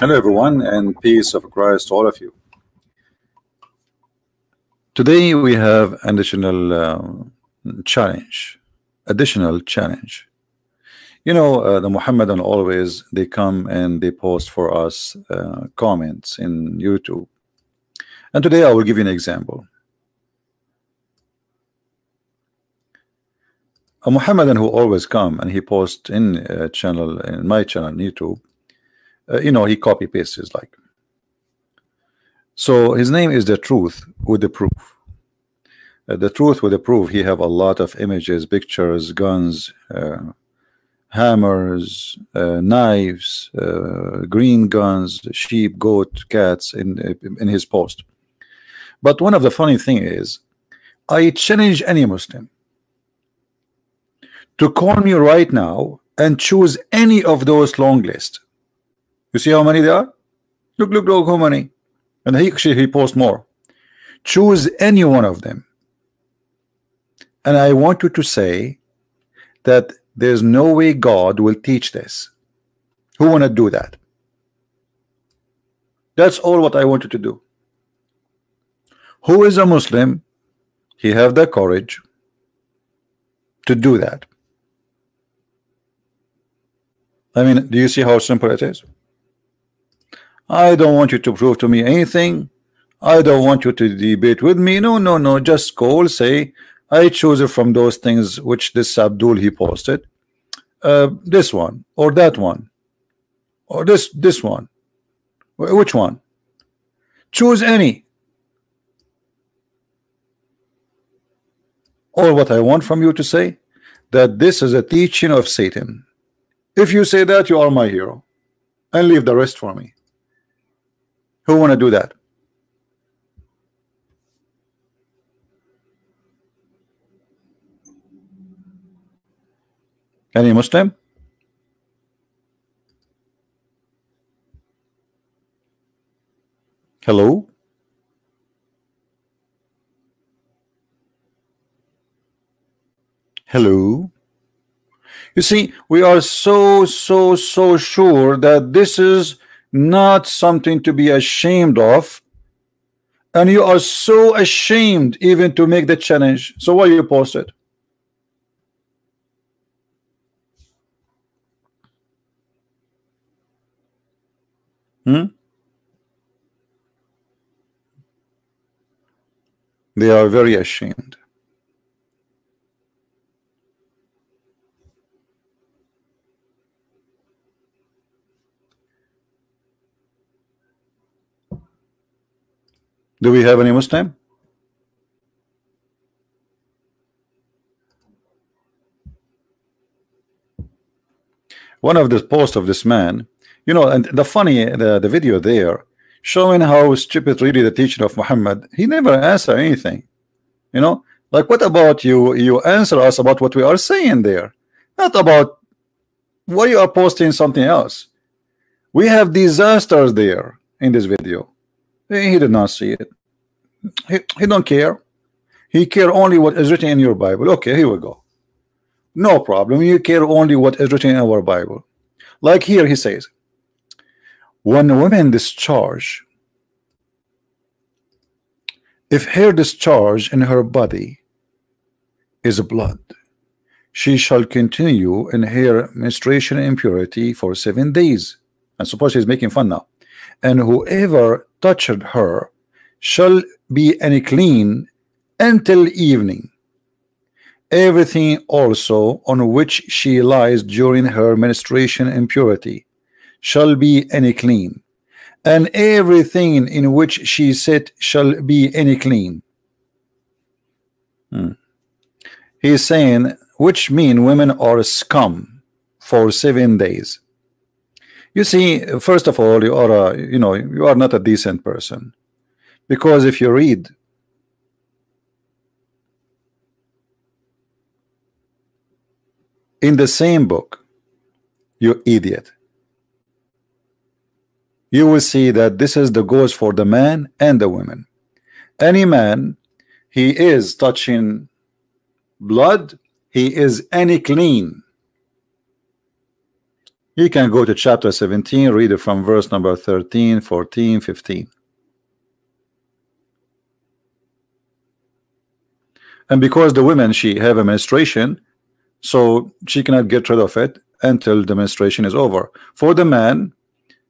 Hello, everyone, and peace of Christ to all of you. Today we have additional uh, challenge. Additional challenge. You know, uh, the Muhammadan always they come and they post for us uh, comments in YouTube. And today I will give you an example. A Muhammadan who always come and he posts in uh, channel in my channel YouTube uh, you know he copy pastes like. So his name is the truth with the proof. Uh, the truth with the proof he have a lot of images pictures guns uh, hammers uh, knives uh, green guns sheep goat cats in in his post. But one of the funny thing is I challenge any Muslim to call me right now and choose any of those long lists you see how many there are? Look, look, look how many. And he he posts more. Choose any one of them. And I want you to say that there's no way God will teach this. Who wanna do that? That's all what I want you to do. Who is a Muslim? He have the courage to do that. I mean, do you see how simple it is? I don't want you to prove to me anything. I don't want you to debate with me. No, no, no. Just call, say, I choose it from those things which this Abdul he posted. Uh, this one or that one or this this one. Which one? Choose any. Or what I want from you to say that this is a teaching of Satan. If you say that, you are my hero, and leave the rest for me. Who want to do that? Any Muslim? Hello? Hello? You see, we are so, so, so sure that this is not something to be ashamed of. And you are so ashamed even to make the challenge. So why you post it? Hmm? they are very ashamed Do we have any Muslim? One of the posts of this man, you know, and the funny, the, the video there, showing how stupid really the teaching of Muhammad, he never answer anything. You know, like what about you? You answer us about what we are saying there, not about why you are posting something else. We have disasters there in this video. He did not see it. He, he don't care. He care only what is written in your Bible. Okay, here we go. No problem. You care only what is written in our Bible. Like here he says, when a woman discharge, if her discharge in her body is blood, she shall continue in her menstruation impurity for seven days. And suppose he's making fun now. And whoever touched her shall be unclean until evening. Everything also on which she lies during her menstruation impurity shall be unclean, and everything in which she sit shall be unclean. Hmm. He's saying, which mean women are scum for seven days. You see, first of all, you are a, you know, you are not a decent person because if you read in the same book, you idiot, you will see that this is the goes for the man and the woman. Any man, he is touching blood, he is any clean. You can go to chapter 17, read it from verse number 13, 14, 15. And because the women she have a menstruation, so she cannot get rid of it until the menstruation is over. For the man,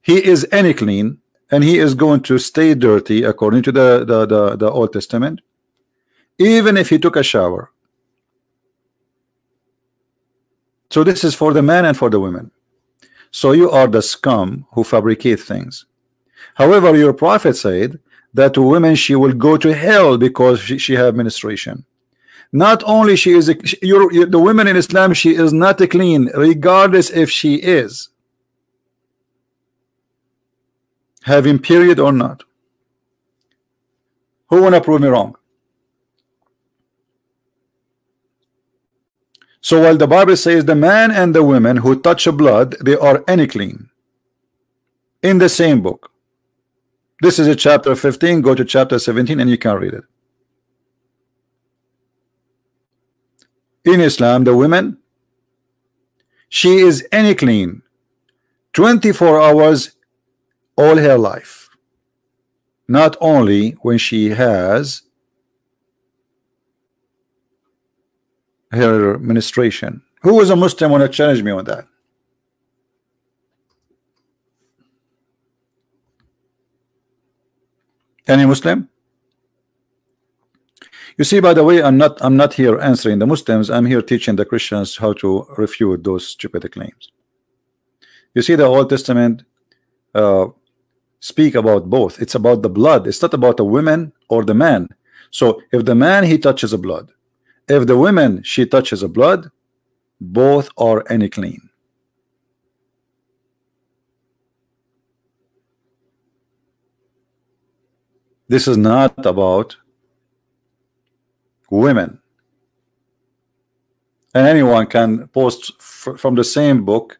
he is any clean and he is going to stay dirty according to the, the, the, the Old Testament, even if he took a shower. So this is for the man and for the women. So you are the scum who fabricate things. However, your prophet said that to women she will go to hell because she, she have menstruation. Not only she is a, you're, the women in Islam she is not clean regardless if she is having period or not. Who wanna prove me wrong? So while the Bible says the man and the woman who touch blood, they are any clean. In the same book. This is a chapter 15. Go to chapter 17 and you can read it. In Islam, the woman, she is any clean 24 hours all her life. Not only when she has her menstruation. Who is a Muslim want to challenge me on that? Any Muslim? You see, by the way, I'm not I'm not here answering the Muslims. I'm here teaching the Christians how to refute those stupid claims. You see, the Old Testament uh, speak about both. It's about the blood. It's not about the women or the man. So if the man he touches the blood, if the woman she touches a blood both are any clean. This is not about women. And anyone can post from the same book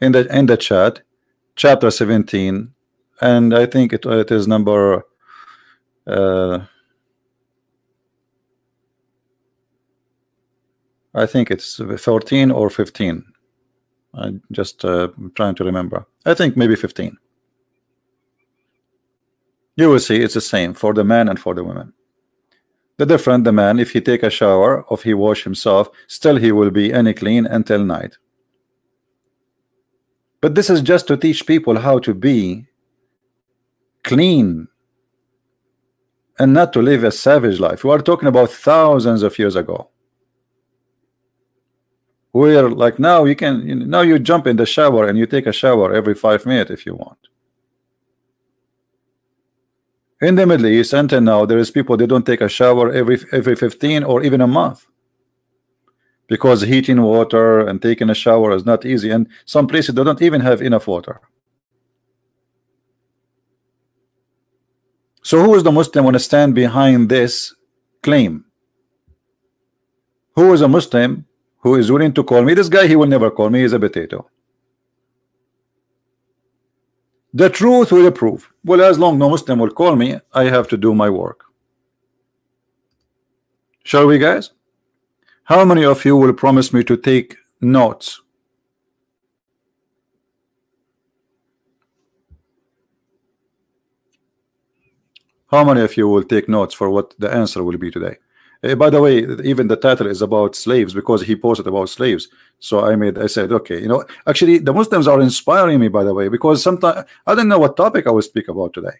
in the in the chat chapter 17 and I think it, it is number uh, I think it's 14 or 15 I'm just uh, trying to remember. I think maybe 15 you will see it's the same for the man and for the women. The different the man if he take a shower or if he wash himself still he will be any clean until night. But this is just to teach people how to be clean and not to live a savage life. We are talking about thousands of years ago where like now you can you know, now you jump in the shower and you take a shower every five minutes if you want. In the Middle East until now there is people they don't take a shower every every 15 or even a month. Because heating water and taking a shower is not easy and some places they don't even have enough water. So who is the Muslim want to stand behind this claim? Who is a Muslim who is willing to call me this guy he will never call me he's a potato. The truth will approve well as long no Muslim will call me I have to do my work. Shall we guys? How many of you will promise me to take notes? How many of you will take notes for what the answer will be today uh, by the way, even the title is about slaves because he posted about slaves. So I made, I said, okay, you know, actually the Muslims are inspiring me, by the way, because sometimes I don't know what topic I will speak about today.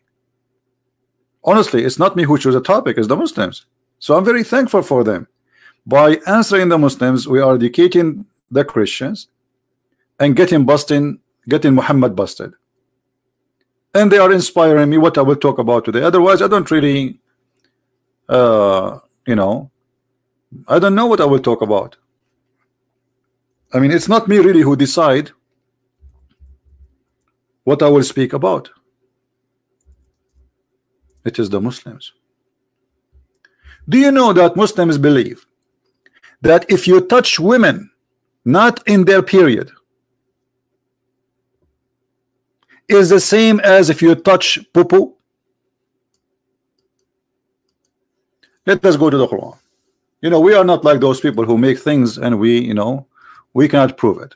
Honestly, it's not me who chose a topic, it's the Muslims. So I'm very thankful for them. By answering the Muslims, we are educating the Christians and getting busting, getting Muhammad busted. And they are inspiring me what I will talk about today. Otherwise, I don't really uh, you know? I don't know what I will talk about. I mean it's not me really who decide what I will speak about. It is the Muslims. Do you know that Muslims believe that if you touch women not in their period is the same as if you touch poo-poo Let us go to the Quran. You know, we are not like those people who make things and we, you know, we cannot prove it.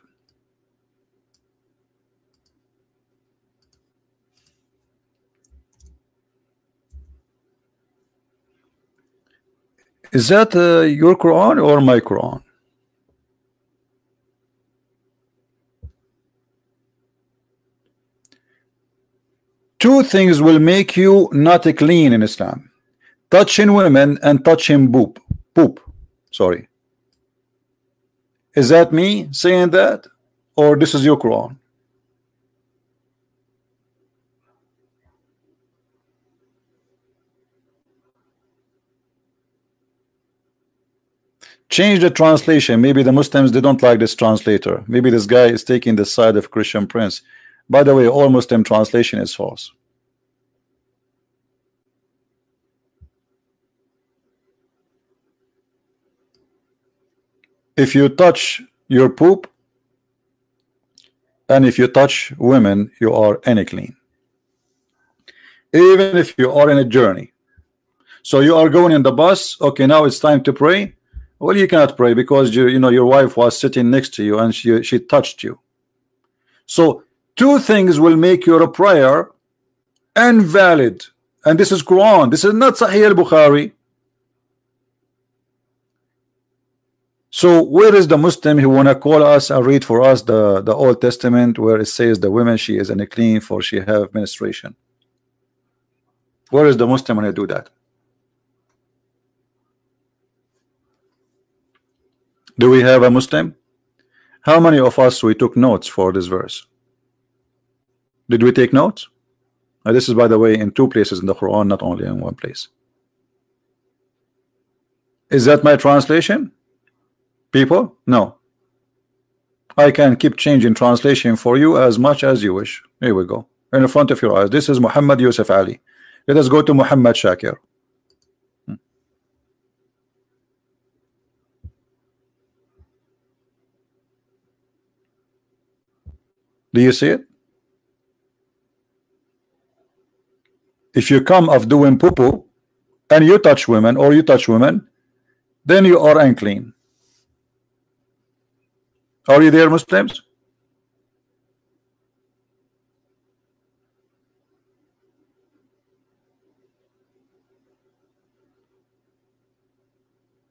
Is that uh, your Quran or my Quran? Two things will make you not clean in Islam. Touching women and touching poop. Poop. Sorry. Is that me saying that? Or this is your Quran? change the translation maybe the Muslims they don't like this translator maybe this guy is taking the side of Christian Prince by the way all Muslim translation is false if you touch your poop and if you touch women you are unclean even if you are in a journey so you are going in the bus okay now it's time to pray well, you cannot pray because you you know your wife was sitting next to you and she she touched you. So two things will make your prayer invalid, and this is Quran. This is not Sahih al-Bukhari. So where is the Muslim who wanna call us and read for us the the Old Testament where it says the women she is unclean for she have menstruation? Where is the Muslim when I do that? Do we have a Muslim? How many of us we took notes for this verse? Did we take notes? Now, this is by the way in two places in the Quran, not only in one place. Is that my translation? People? No. I can keep changing translation for you as much as you wish. Here we go. In front of your eyes. This is Muhammad Yusuf Ali. Let us go to Muhammad Shakir. Do you see it? If you come of doing poo poo and you touch women or you touch women, then you are unclean. Are you there, Muslims?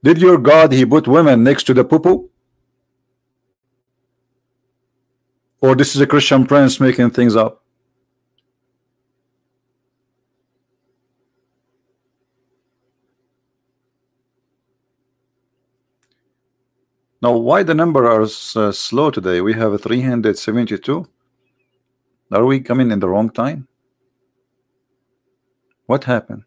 Did your God he put women next to the poo poo? Or this is a Christian prince making things up. Now, why the number are uh, slow today? We have a 372. Are we coming in the wrong time? What happened?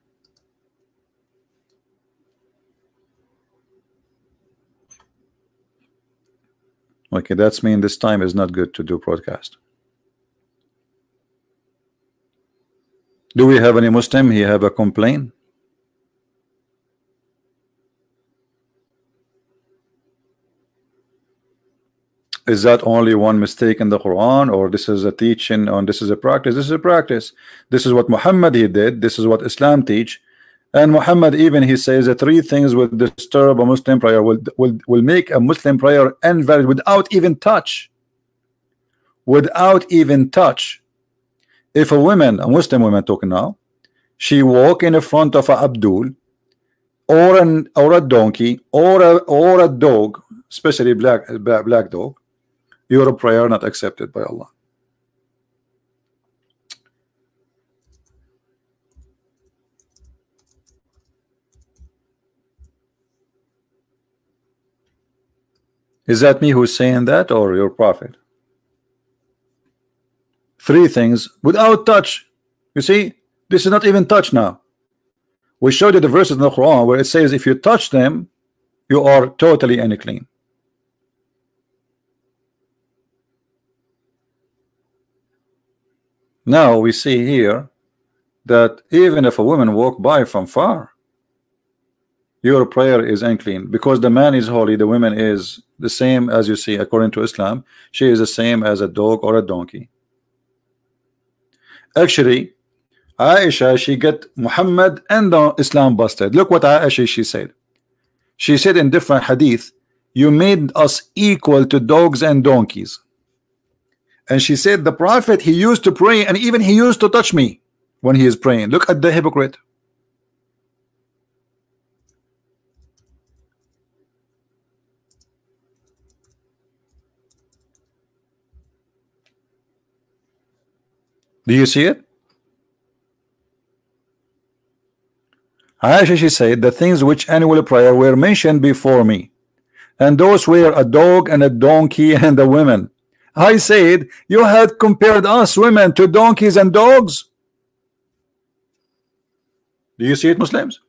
Okay, that's mean this time is not good to do broadcast. Do we have any Muslim? He have a complaint? Is that only one mistake in the Quran, or this is a teaching, or this is a practice? This is a practice. This is what Muhammad he did. This is what Islam teach. And Muhammad even he says that three things will disturb a Muslim prayer will will will make a Muslim prayer invalid without even touch. Without even touch. If a woman, a Muslim woman talking now, she walk in the front of a Abdul or an or a donkey or a or a dog, especially black black dog, your prayer not accepted by Allah. Is that me who's saying that or your prophet? Three things without touch. You see, this is not even touch now. We showed you the verses in the Quran where it says if you touch them, you are totally unclean. Now we see here that even if a woman walk by from far, your prayer is unclean. Because the man is holy, the woman is the same as you see according to Islam she is the same as a dog or a donkey. Actually Aisha she get Muhammad and the Islam busted. Look what Aisha she said. She said in different hadith you made us equal to dogs and donkeys and she said, The Prophet, he used to pray, and even he used to touch me when he is praying. Look at the hypocrite. Do you see it? Aisha, she said, the things which annual prayer were mentioned before me, and those were a dog and a donkey and a woman. I said, you had compared us women to donkeys and dogs. Do you see it, Muslims?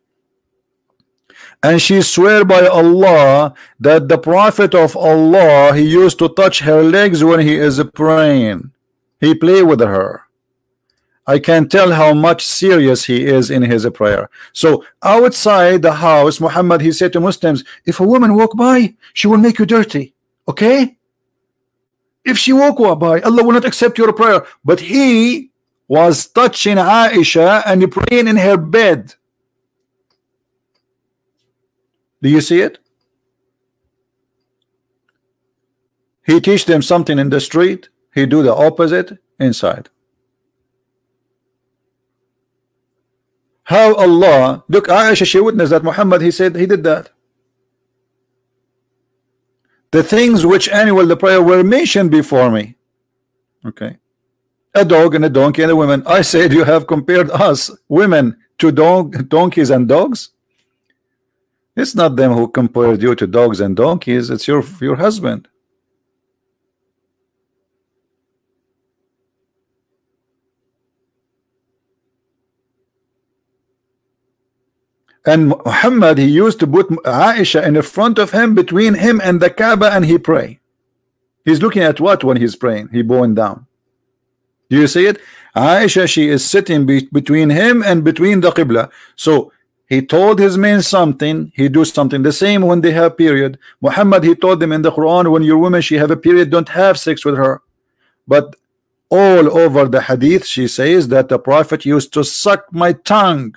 And she swear by Allah that the Prophet of Allah, he used to touch her legs when he is praying. He play with her. I can't tell how much serious he is in his prayer. So outside the house, Muhammad he said to Muslims, if a woman walk by, she will make you dirty. Okay? If she walk by, Allah will not accept your prayer. But he was touching Aisha and praying in her bed. Do you see it? He teach them something in the street, he do the opposite inside. How Allah, look, Aisha, she witnessed that Muhammad, he said he did that. The things which annual the prayer were mentioned before me. Okay. A dog and a donkey and a woman. I said you have compared us, women, to dog, donkeys and dogs. It's not them who compared you to dogs and donkeys, it's your your husband. And Muhammad, he used to put Aisha in the front of him, between him and the Kaaba, and he pray. He's looking at what when he's praying? He bowing down. Do you see it? Aisha, she is sitting be between him and between the Qibla. So he told his men something, he do something. The same when they have period. Muhammad, he told them in the Quran, when your woman, she have a period, don't have sex with her. But all over the hadith, she says that the Prophet used to suck my tongue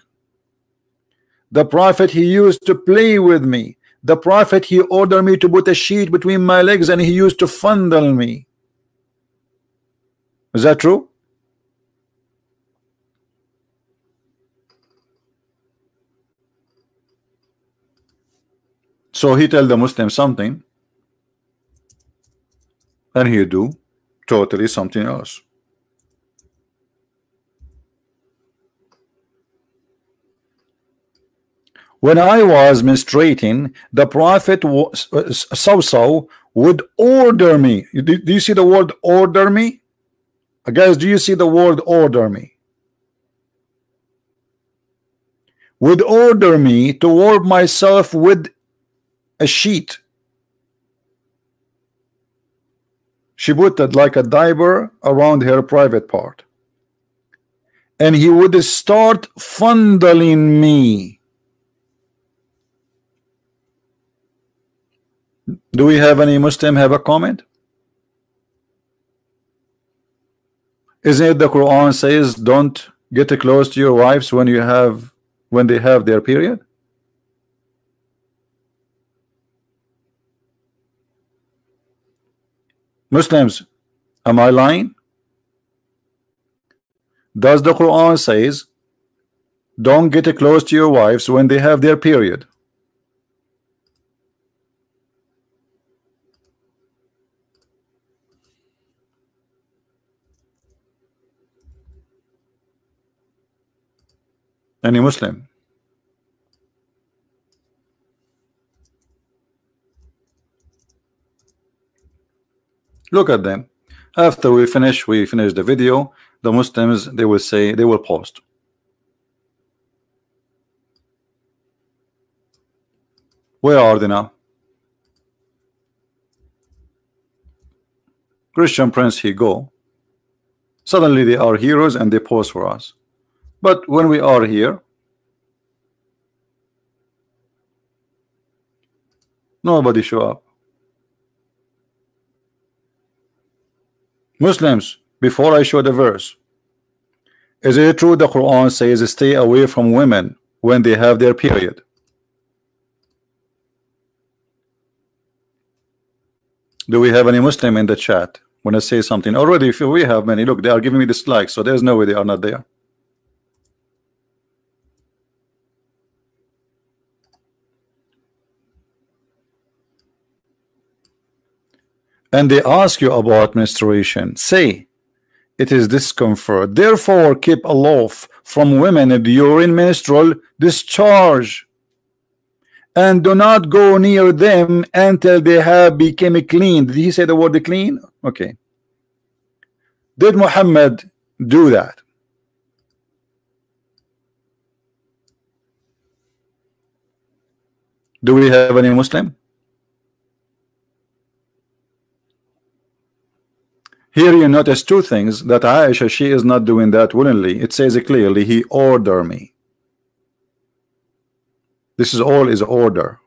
the prophet he used to play with me. The prophet he ordered me to put a sheet between my legs and he used to fondle me. Is that true? So he tell the Muslim something and he do totally something else. When I was menstruating, the prophet Sawsaw would order me. Do, you see the word order me? Uh, guys, do you see the word order me? Would order me to warm myself with a sheet. She put it like a diaper around her private part. And he would start fondling me Do we have any Muslim have a comment? Isn't it the Quran says don't get close to your wives when you have when they have their period? Muslims, am I lying? Does the Quran says don't get close to your wives when they have their period? Any Muslim? Look at them. After we finish, we finish the video. The Muslims they will say they will post. Where are they now? Christian Prince he go. Suddenly they are heroes and they pose for us. But when we are here, nobody show up. Muslims, before I show the verse, is it true the Quran says stay away from women when they have their period? Do we have any Muslim in the chat when I say something? Already, if we have many, look, they are giving me dislikes, so there's no way they are not there. And they ask you about menstruation, say, it is discomfort. Therefore, keep aloof from women during menstrual discharge and do not go near them until they have become clean. Did he say the word clean? Okay. Did Muhammad do that? Do we have any Muslim? Here you notice two things that Aisha she is not doing that willingly. It says clearly, he order me. This is all is order.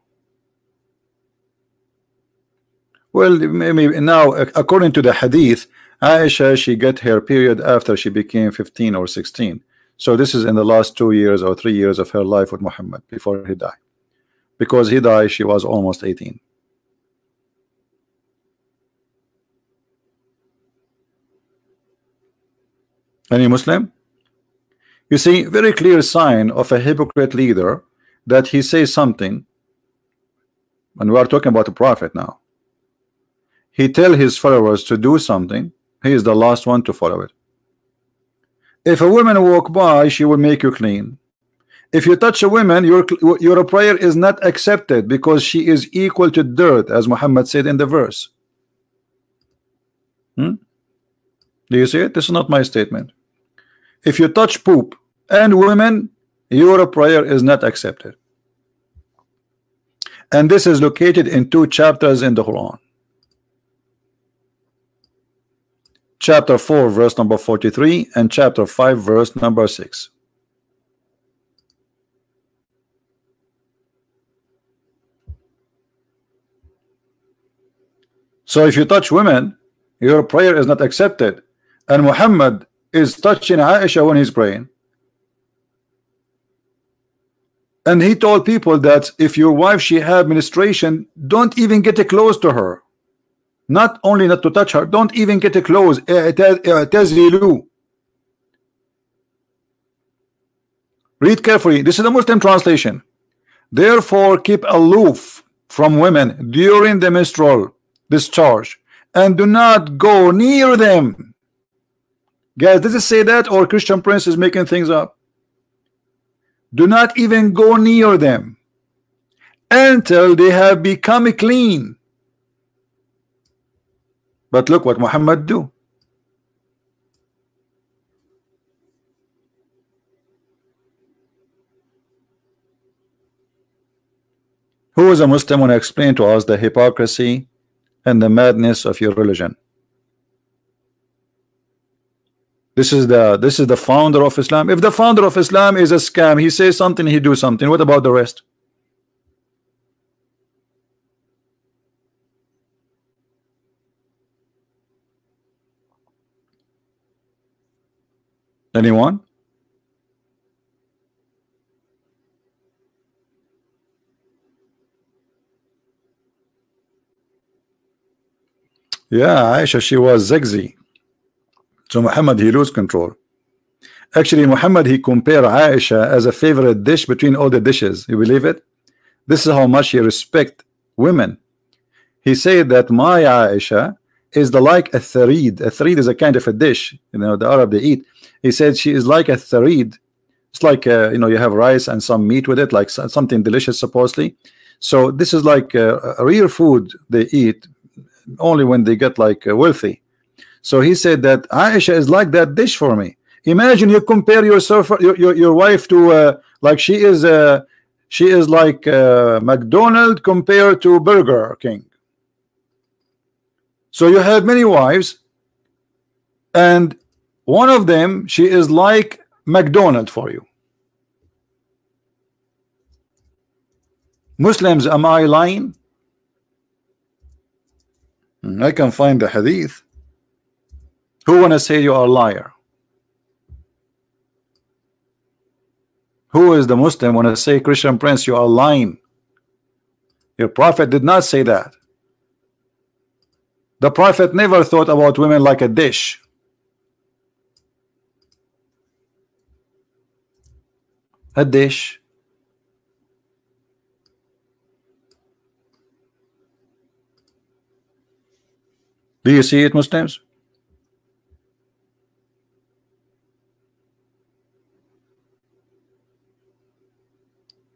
Well, maybe now according to the hadith, Aisha she get her period after she became 15 or 16. So this is in the last two years or three years of her life with Muhammad before he died. Because he died, she was almost 18. Any Muslim? You see, very clear sign of a hypocrite leader that he says something, and we are talking about the prophet now. He tell his followers to do something, he is the last one to follow it. If a woman walk by, she will make you clean. If you touch a woman, your your prayer is not accepted because she is equal to dirt, as Muhammad said in the verse. Hmm? Do you see it? This is not my statement. If you touch poop and women, your prayer is not accepted. And this is located in two chapters in the Quran. Chapter 4, verse number 43, and chapter 5, verse number 6. So if you touch women, your prayer is not accepted. And Muhammad is touching Aisha when he's praying. And he told people that if your wife she had menstruation, don't even get a close to her. Not only not to touch her, don't even get a close. Read carefully. This is the Muslim translation. Therefore, keep aloof from women during the menstrual discharge and do not go near them Guys, does it say that or Christian Prince is making things up? Do not even go near them until they have become clean. But look what Muhammad do. Who is a Muslim when I explain to us the hypocrisy and the madness of your religion? This is the this is the founder of Islam. If the founder of Islam is a scam, he says something, he do something. What about the rest? Anyone? Yeah, Aisha, she was zigzag. So Muhammad he lose control. Actually, Muhammad he compare Aisha as a favorite dish between all the dishes. You believe it? This is how much he respect women. He said that my Aisha is the like a tharid. A tharid is a kind of a dish. You know, the Arab they eat. He said she is like a tharid. It's like uh, you know you have rice and some meat with it, like something delicious supposedly. So this is like uh, a real food they eat only when they get like uh, wealthy. So he said that Aisha is like that dish for me. Imagine you compare yourself, your your, your wife to uh, like she is uh, she is like uh, McDonald compared to Burger King. So you have many wives, and one of them she is like McDonald for you. Muslims, am I lying? Hmm, I can find the hadith. Who wanna say you are a liar? Who is the Muslim wanna say Christian Prince you are lying? Your prophet did not say that. The prophet never thought about women like a dish. A dish. Do you see it, Muslims?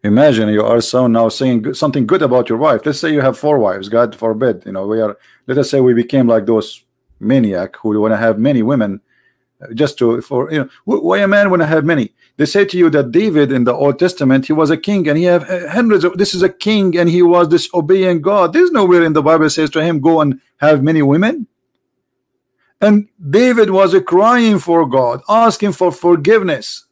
Imagine you are so now saying something good about your wife. Let's say you have four wives. God forbid. You know we are. Let us say we became like those maniac who want to have many women uh, just to for you know why a man want to have many they say to you that David in the Old Testament he was a king and he have uh, hundreds of this is a king and he was disobeying God there's nowhere in the Bible says to him go and have many women and David was a crying for God asking for forgiveness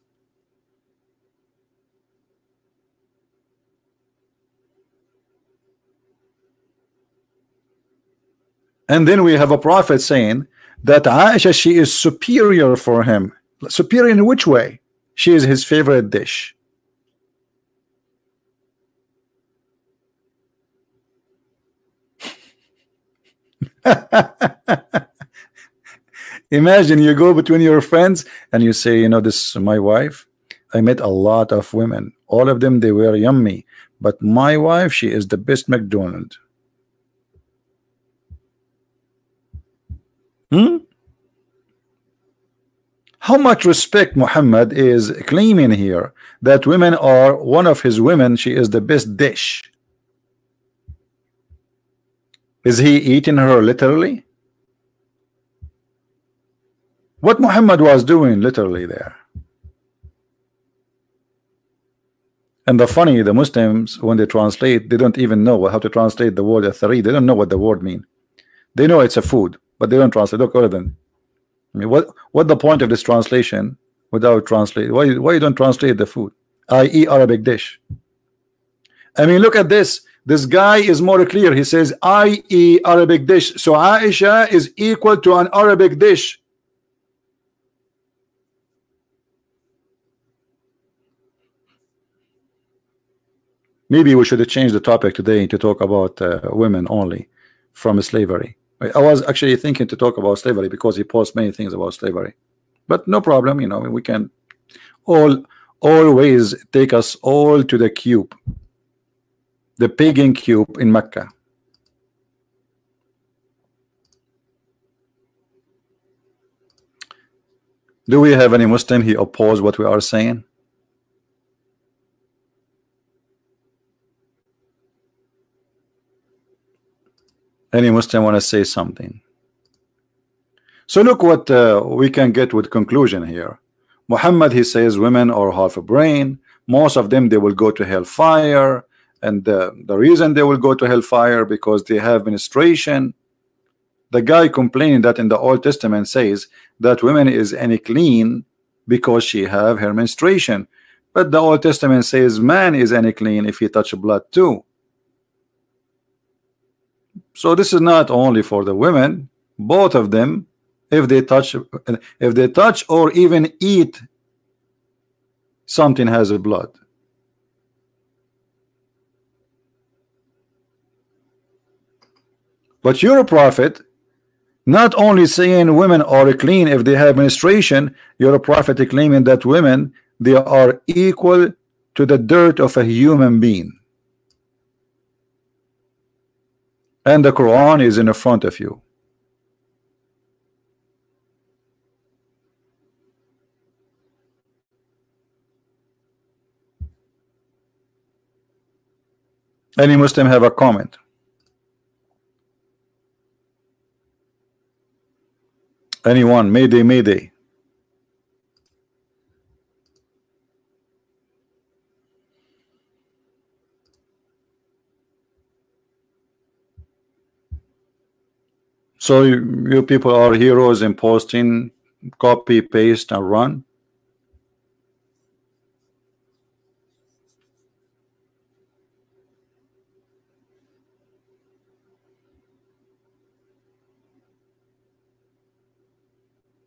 And then we have a prophet saying that Aisha, she is superior for him. Superior in which way? She is his favorite dish. Imagine you go between your friends and you say, you know, this is my wife. I met a lot of women. All of them, they were yummy. But my wife, she is the best McDonald. Hmm? How much respect Muhammad is claiming here that women are one of his women, she is the best dish. Is he eating her literally? What Muhammad was doing literally there. And the funny, the Muslims, when they translate, they don't even know how to translate the word athari. They don't know what the word mean. They know it's a food but they don't translate. Look, other than I mean, what what the point of this translation without translate? Why why you don't translate the food? I.e. Arabic dish. I mean, look at this. This guy is more clear. He says, I.e. Arabic dish. So Aisha is equal to an Arabic dish. Maybe we should change the topic today to talk about uh, women only from slavery. I was actually thinking to talk about slavery because he posts many things about slavery, but no problem. You know, we can all always take us all to the cube, the pagan cube in Mecca. Do we have any Muslim he oppose what we are saying? Any Muslim want to say something? So look what uh, we can get with conclusion here. Muhammad he says women are half a brain. Most of them they will go to hellfire, and uh, the reason they will go to hellfire because they have menstruation. The guy complaining that in the Old Testament says that women is any clean because she have her menstruation, but the Old Testament says man is any clean if he touch blood too. So this is not only for the women, both of them, if they touch, if they touch or even eat something has a blood. But you're a prophet not only saying women are clean if they have menstruation, you're a prophet claiming that women they are equal to the dirt of a human being. And the Quran is in front of you. Any Muslim have a comment? Anyone? Mayday, Mayday. So you, you people are heroes in posting, copy, paste, and run.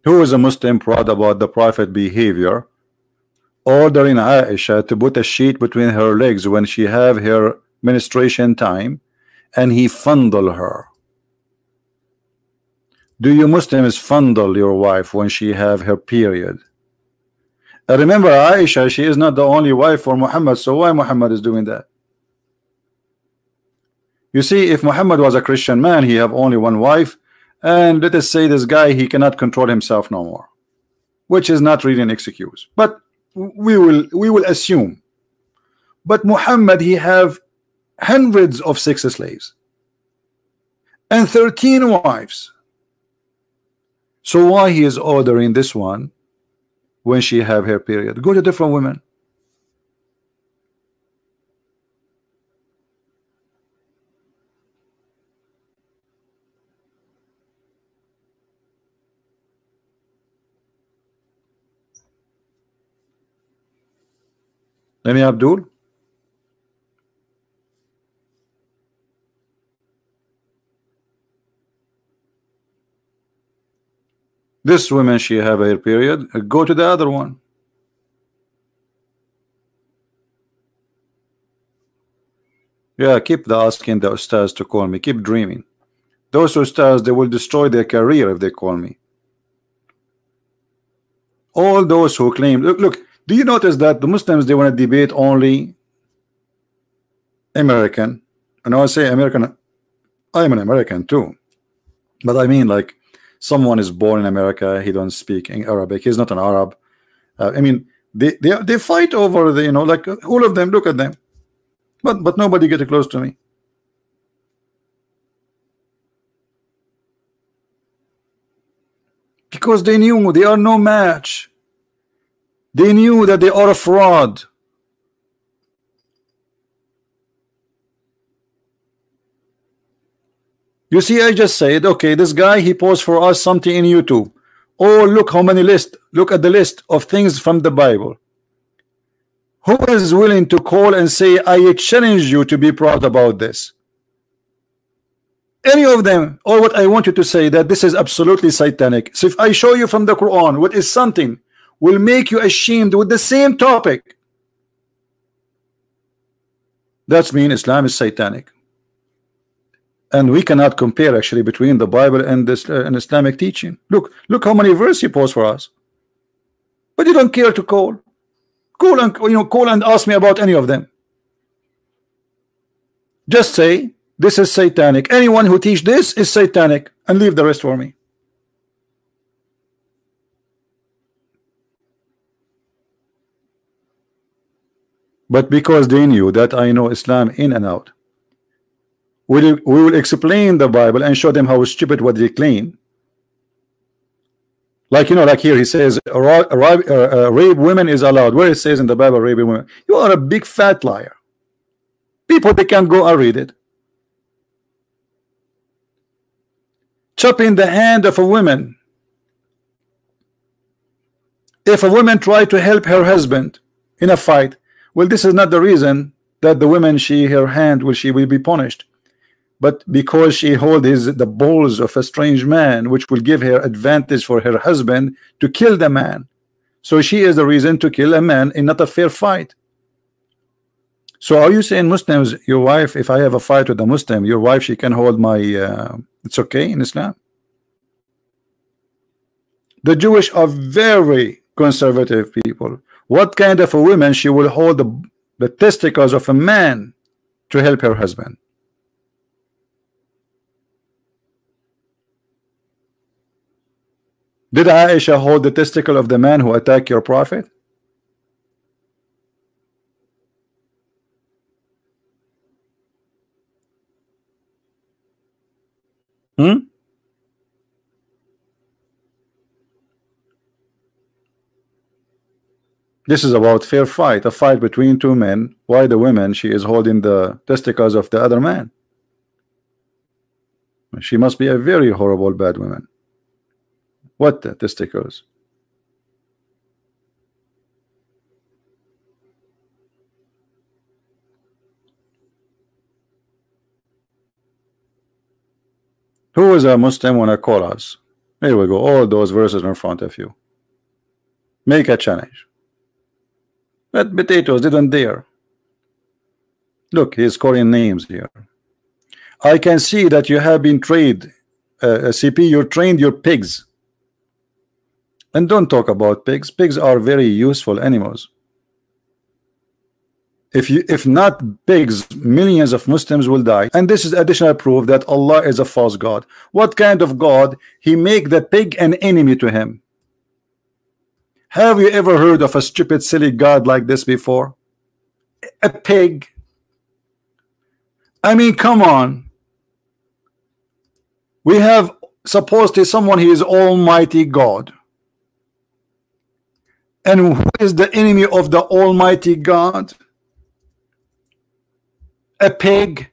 Who is a Muslim proud about the Prophet behavior, ordering Aisha to put a sheet between her legs when she have her menstruation time, and he fondle her. Do you Muslims fondle your wife when she have her period? Uh, remember Aisha, she is not the only wife for Muhammad, so why Muhammad is doing that? You see, if Muhammad was a Christian man, he have only one wife, and let us say this guy, he cannot control himself no more, which is not really an excuse. But we will we will assume. but Muhammad he have hundreds of sex slaves and 13 wives so why he is ordering this one when she have her period go to different women Let me Abdul. This woman, she have a period. Uh, go to the other one. Yeah, keep the asking the stars to call me. Keep dreaming. Those who stars, they will destroy their career if they call me. All those who claim, look, look, do you notice that the Muslims they want to debate only American? And I say American, I'm an American too, but I mean like someone is born in America, he don't speak in Arabic, he's not an Arab. Uh, I mean, they, they they fight over the you know like all of them. Look at them, but but nobody get close to me. Because they knew they are no match. They knew that they are a fraud. You see, I just said, okay, this guy, he posed for us something in YouTube. Oh, look how many list. Look at the list of things from the Bible. Who is willing to call and say, I challenge you to be proud about this? Any of them, or what I want you to say, that this is absolutely satanic. So if I show you from the Quran what is something will make you ashamed with the same topic that's mean Islam is satanic and we cannot compare actually between the Bible and this uh, and Islamic teaching. Look look how many verses he posts for us. But you don't care to call. Call and you know call and ask me about any of them. Just say this is satanic. Anyone who teach this is satanic and leave the rest for me. But because they knew that I know Islam in and out, we will, we will explain the Bible and show them how stupid what they claim. Like, you know, like here he says, uh, rape women is allowed. Where it says in the Bible, rape women. You are a big fat liar. People, they can't go and read it. Chopping the hand of a woman. If a woman try to help her husband in a fight, well, this is not the reason that the woman she her hand will she will be punished, but because she hold his the balls of a strange man, which will give her advantage for her husband to kill the man. So she is the reason to kill a man in not a fair fight. So are you saying Muslims, your wife, if I have a fight with a Muslim, your wife, she can hold my, uh, it's okay in Islam? The Jewish are very conservative people what kind of a woman she will hold the, the testicles of a man to help her husband did Aisha hold the testicle of the man who attacked your prophet hmm This is about fair fight, a fight between two men. Why the woman she is holding the testicles of the other man? She must be a very horrible bad woman. What the testicles? Who is a Muslim when I call us? Here we go. All those verses in front of you. Make a challenge. But potatoes didn't dare. Look, he's calling names here. I can see that you have been trained, uh, CP, you trained your pigs. And don't talk about pigs. Pigs are very useful animals. If you, if not pigs, millions of Muslims will die. And this is additional proof that Allah is a false God. What kind of God? He make the pig an enemy to him. Have you ever heard of a stupid silly God like this before a pig. I mean, come on. We have supposedly someone he is Almighty God. And who is the enemy of the Almighty God? A pig.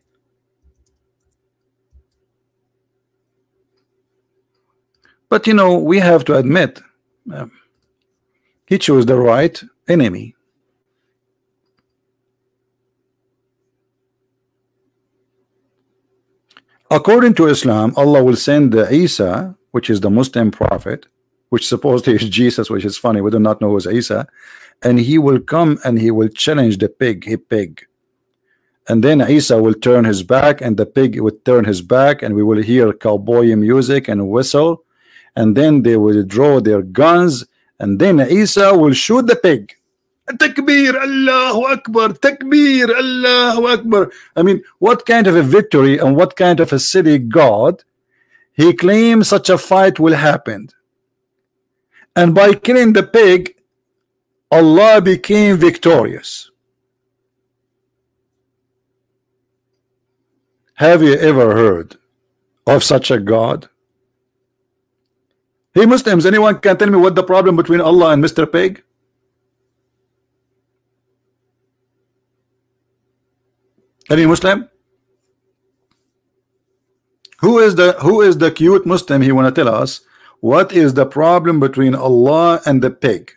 But you know, we have to admit, um, he chose the right enemy. According to Islam, Allah will send the Isa, which is the Muslim prophet, which supposedly is Jesus, which is funny. We do not know who's Isa, and he will come and he will challenge the pig, a pig. And then Isa will turn his back, and the pig will turn his back, and we will hear cowboy music and whistle, and then they will draw their guns, and then Isa will shoot the pig. Takbir, Allahu Akbar, Takbir, Allahu Akbar. I mean, what kind of a victory and what kind of a city God he claims such a fight will happen. And by killing the pig, Allah became victorious. Have you ever heard of such a God? Hey Muslims, anyone can tell me what the problem between Allah and Mr. Pig? Any Muslim? Who is the who is the cute Muslim he want to tell us what is the problem between Allah and the pig?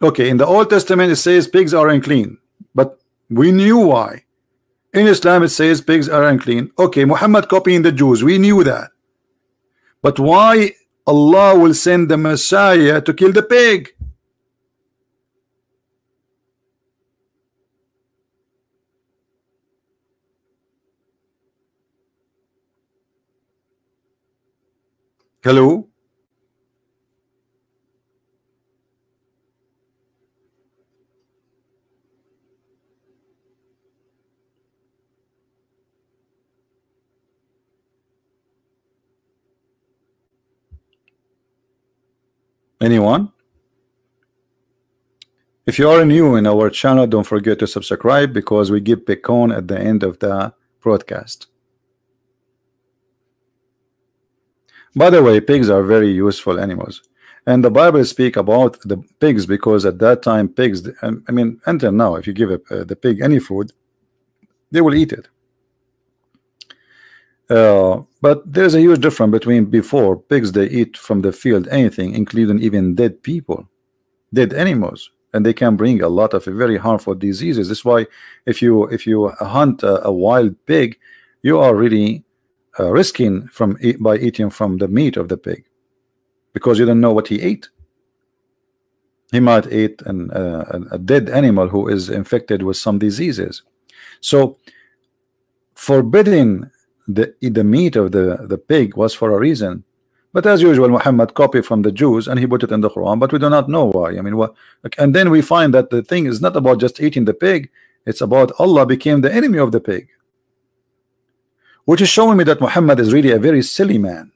Okay, in the Old Testament it says pigs are unclean, but we knew why. In Islam it says pigs are unclean. Okay, Muhammad copying the Jews, we knew that. But why Allah will send the Messiah to kill the pig? Hello? Anyone? If you are new in our channel, don't forget to subscribe because we give pecan at the end of the broadcast. By the way, pigs are very useful animals. And the Bible speak about the pigs because at that time pigs, um, I mean, until now, if you give a, uh, the pig any food, they will eat it. Uh, but there's a huge difference between before pigs they eat from the field anything including even dead people dead animals and they can bring a lot of very harmful diseases that's why if you if you hunt a, a wild pig you are really uh, risking from by eating from the meat of the pig because you don't know what he ate. He might eat an, uh, a dead animal who is infected with some diseases. So forbidding the the meat of the the pig was for a reason. But as usual Muhammad copied from the Jews and he put it in the Quran but we do not know why. I mean what and then we find that the thing is not about just eating the pig it's about Allah became the enemy of the pig which is showing me that Muhammad is really a very silly man.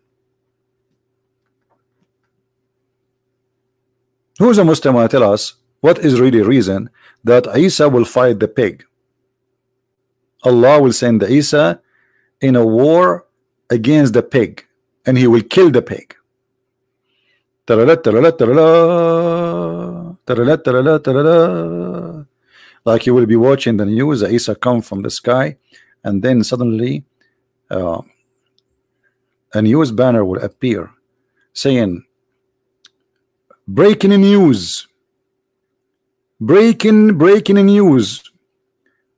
Who is a Muslim want to tell us what is really reason that Isa will fight the pig? Allah will send Isa in a war against the pig and he will kill the pig. Like you will be watching the news, Isa come from the sky and then suddenly uh, a news banner will appear saying breaking news. Breaking breaking news.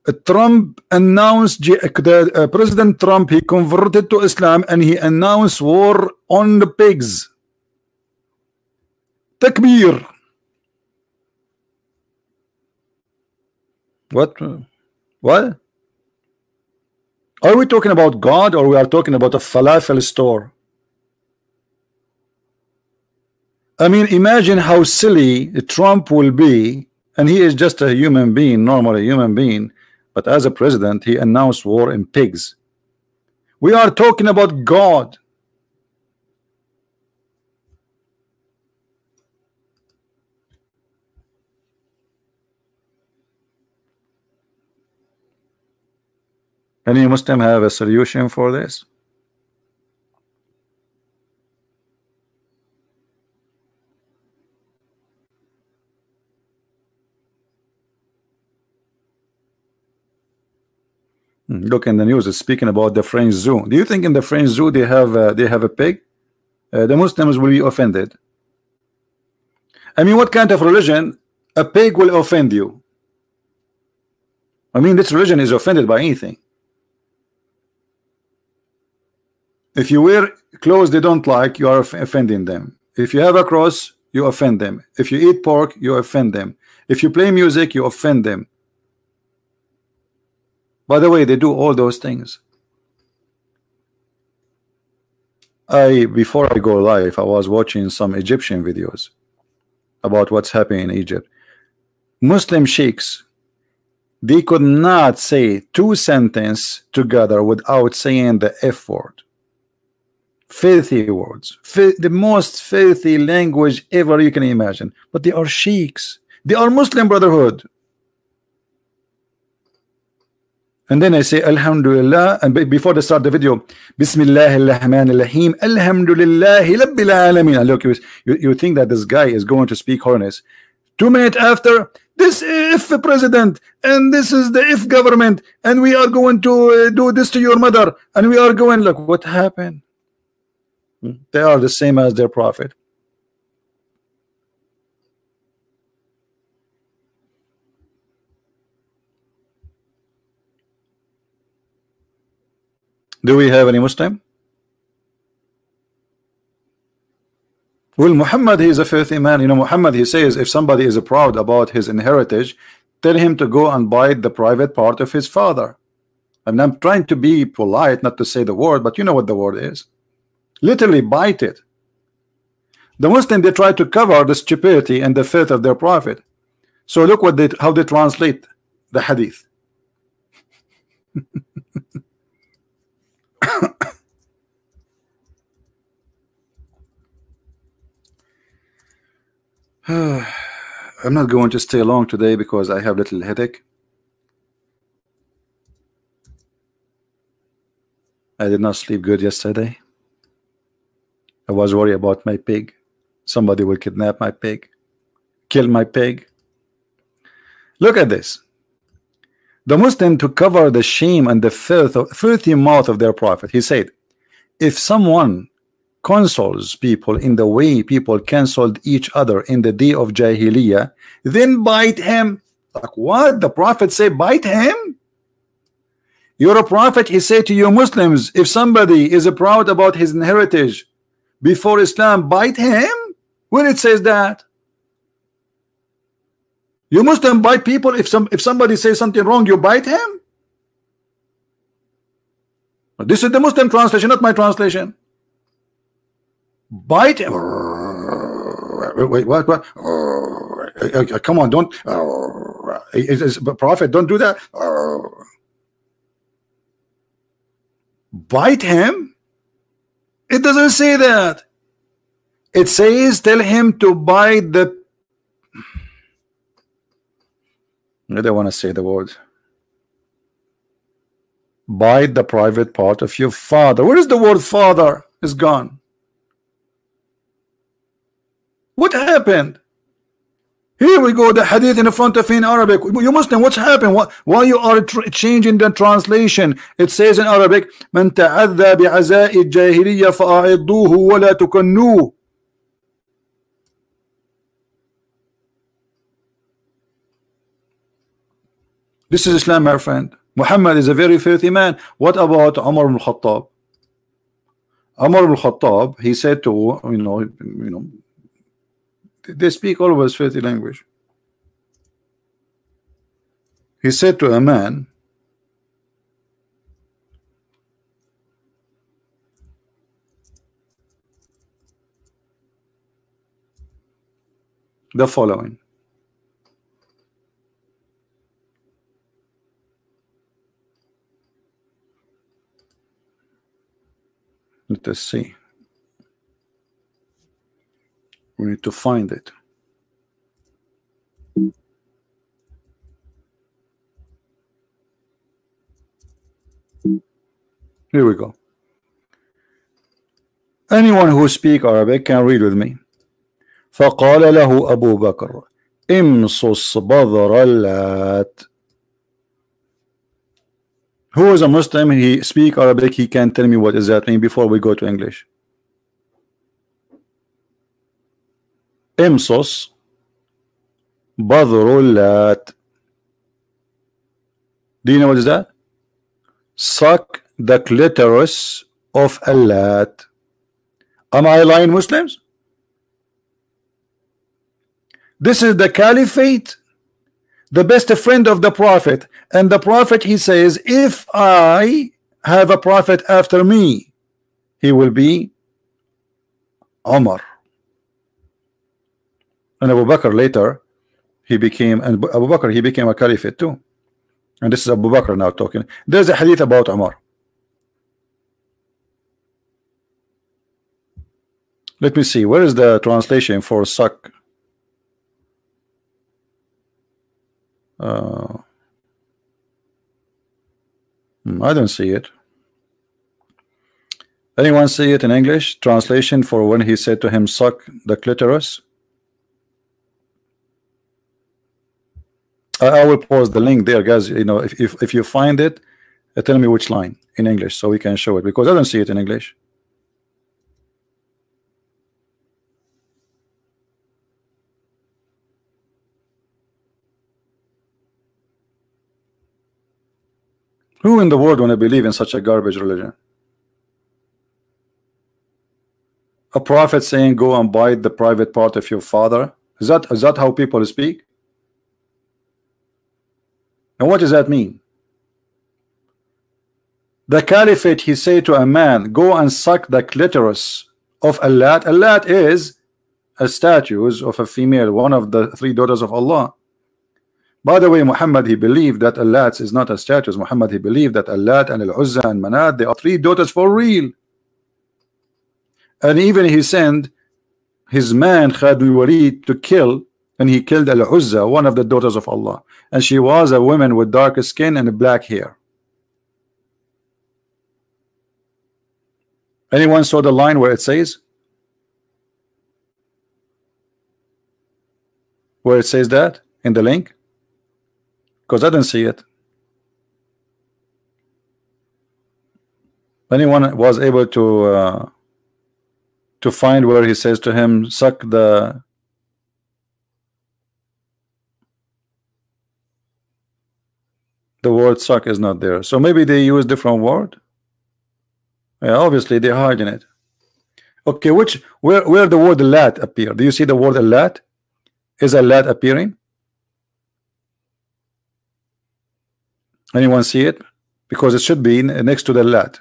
Uh, Trump announced the, uh, President Trump he converted to Islam and he announced war on the pigs. Takbir. What? What are we talking about God or we are talking about a falafel store? I mean, imagine how silly Trump will be, and he is just a human being, normally human being, but as a president, he announced war in pigs. We are talking about God. Any Muslim have a solution for this? Hmm, Look in the news, it's speaking about the French zoo. Do you think in the French zoo they have uh, they have a pig? Uh, the Muslims will be offended. I mean, what kind of religion a pig will offend you? I mean, this religion is offended by anything. If you wear clothes they don't like, you are offending them. If you have a cross, you offend them. If you eat pork, you offend them. If you play music, you offend them. By the way, they do all those things. I before I go live, I was watching some Egyptian videos about what's happening in Egypt. Muslim sheikhs, they could not say two sentences together without saying the F word. Filthy words, Fil- the most filthy language ever you can imagine. But they are sheikhs. They are Muslim Brotherhood. And then I say Alhamdulillah and before they start the video Bismillah ar-Rahman ar-Rahim Alhamdulillah Rabbil Alameen And look you, you think that this guy is going to speak holiness two minutes after this if the president and this is the if government and we are going to uh, do this to your mother and we are going look what happened they are the same as their prophet do we have any Muslim Well, Muhammad, he is a filthy man. You know, Muhammad, he says if somebody is proud about his inheritance, tell him to go and bite the private part of his father. And I'm trying to be polite, not to say the word, but you know what the word is. Literally bite it. The Muslim, they try to cover the stupidity and the filth of their prophet. So look what they how they translate the hadith. I'm not going to stay long today because I have little headache. I did not sleep good yesterday. I was worried about my pig. Somebody will kidnap my pig, kill my pig. Look at this. The Muslim to cover the shame and the filth of, filthy mouth of their prophet. He said, if someone consoles people in the way people canceled each other in the day of Jahiliyyah, then bite him. Like what? The Prophet say bite him? You're a prophet, he said to you Muslims, if somebody is proud about his heritage before Islam, bite him? When it says that? You Muslim bite people if some if somebody says something wrong, you bite him? This is the Muslim translation, not my translation bite him. Wait, what? What? Uh, Come on, don't. Is, prophet, don't do that. Bite him. It doesn't say that. It says tell him to buy the. I don't want to say the word. Buy the private part of your father. Where is the word father? Is gone. What happened? Here we go, the hadith in front of in Arabic. You Muslim, what's happened? What, why you are changing the translation? It says in Arabic, من تعذى بعزاء الجاهلية فأعضوه ولا تكنوه. This is Islam, my friend. Muhammad is a very filthy man. What about Umar ibn Khattab? Umar ibn Khattab, he said to, you know, you know, they speak always filthy language. He said to a man, the following. Let us see. We need to find it. Here we go. Anyone who speak Arabic can read with me. فقال له أبو بكر امصص بذر اللات Who is a Muslim? He speak Arabic. He can tell me what does that mean before we go to English. امصص بذر اللات Do you know what is that? Suck the clitoris of Allat. Am I lying Muslims? This is the caliphate, the best friend of the prophet. And the prophet, he says, if I have a prophet after me, he will be Omar. And Abu Bakr later, he became, and Abu Bakr, he became a caliphate too. And this is Abu Bakr now talking. There's a hadith about Omar. Let me see. Where is the translation for suck? Uh, hmm, I don't see it. Anyone see it in English? Translation for when he said to him, suck the clitoris? I, I will post the link there, guys. You know, if, if, if you find it, uh, tell me which line in English so we can show it because I don't see it in English. Who in the world want to believe in such a garbage religion? A prophet saying, "Go and bite the private part of your father." Is that is that how people speak? And what does that mean? The caliphate, he said to a man, "Go and suck the clitoris of Allat." Allat is a statue of a female, one of the three daughters of Allah. By the way, Muhammad he believed that Allat is not a status. Muhammad he believed that Allat and Al-Uzza and Manat they are three daughters for real. And even he sent his man Khalid Walid to kill and he killed Al-Uzza, one of the daughters of Allah. And she was a woman with dark skin and black hair. Anyone saw the line where it says? Where it says that in the link? Because I didn't see it. Anyone was able to uh, to find where he says to him, suck the the word suck is not there. So maybe they use different word. Yeah, obviously they're hiding it. Okay, which where where the word lat appear? Do you see the word lat? Is a lat appearing? Anyone see it? Because it should be next to the lat.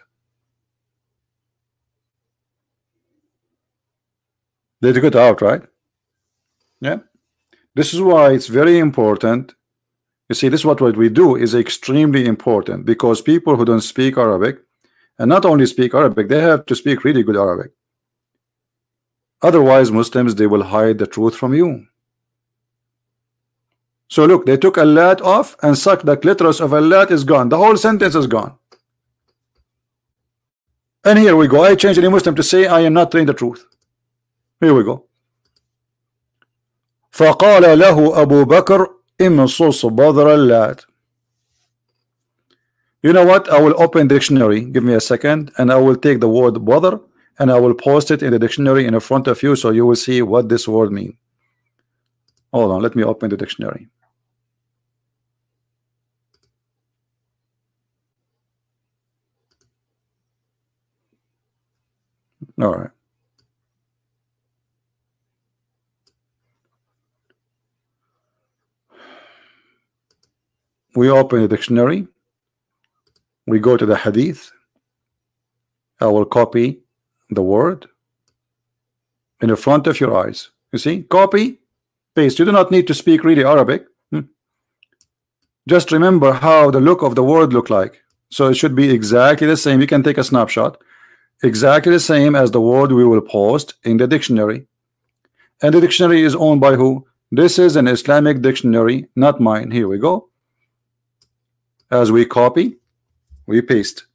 They took it out, right? Yeah. This is why it's very important. You see, this is what, what we do is extremely important because people who don't speak Arabic, and not only speak Arabic, they have to speak really good Arabic. Otherwise, Muslims, they will hide the truth from you. So look, they took a lat off and sucked the clitoris of a lat is gone. The whole sentence is gone. And here we go. I changed any Muslim to say I am not telling the truth. Here we go. فقال له أبو بكر Im a lot. You know what? I will open dictionary. Give me a second, and I will take the word bother and I will post it in the dictionary in front of you so you will see what this word means. Hold on, let me open the dictionary. All right. We open the dictionary. We go to the hadith. I will copy the word in the front of your eyes. You see, copy, paste. You do not need to speak really Arabic. Hmm. Just remember how the look of the word look like. So it should be exactly the same. You can take a snapshot exactly the same as the word we will post in the dictionary and the dictionary is owned by who this is an Islamic dictionary not mine here we go as we copy we paste.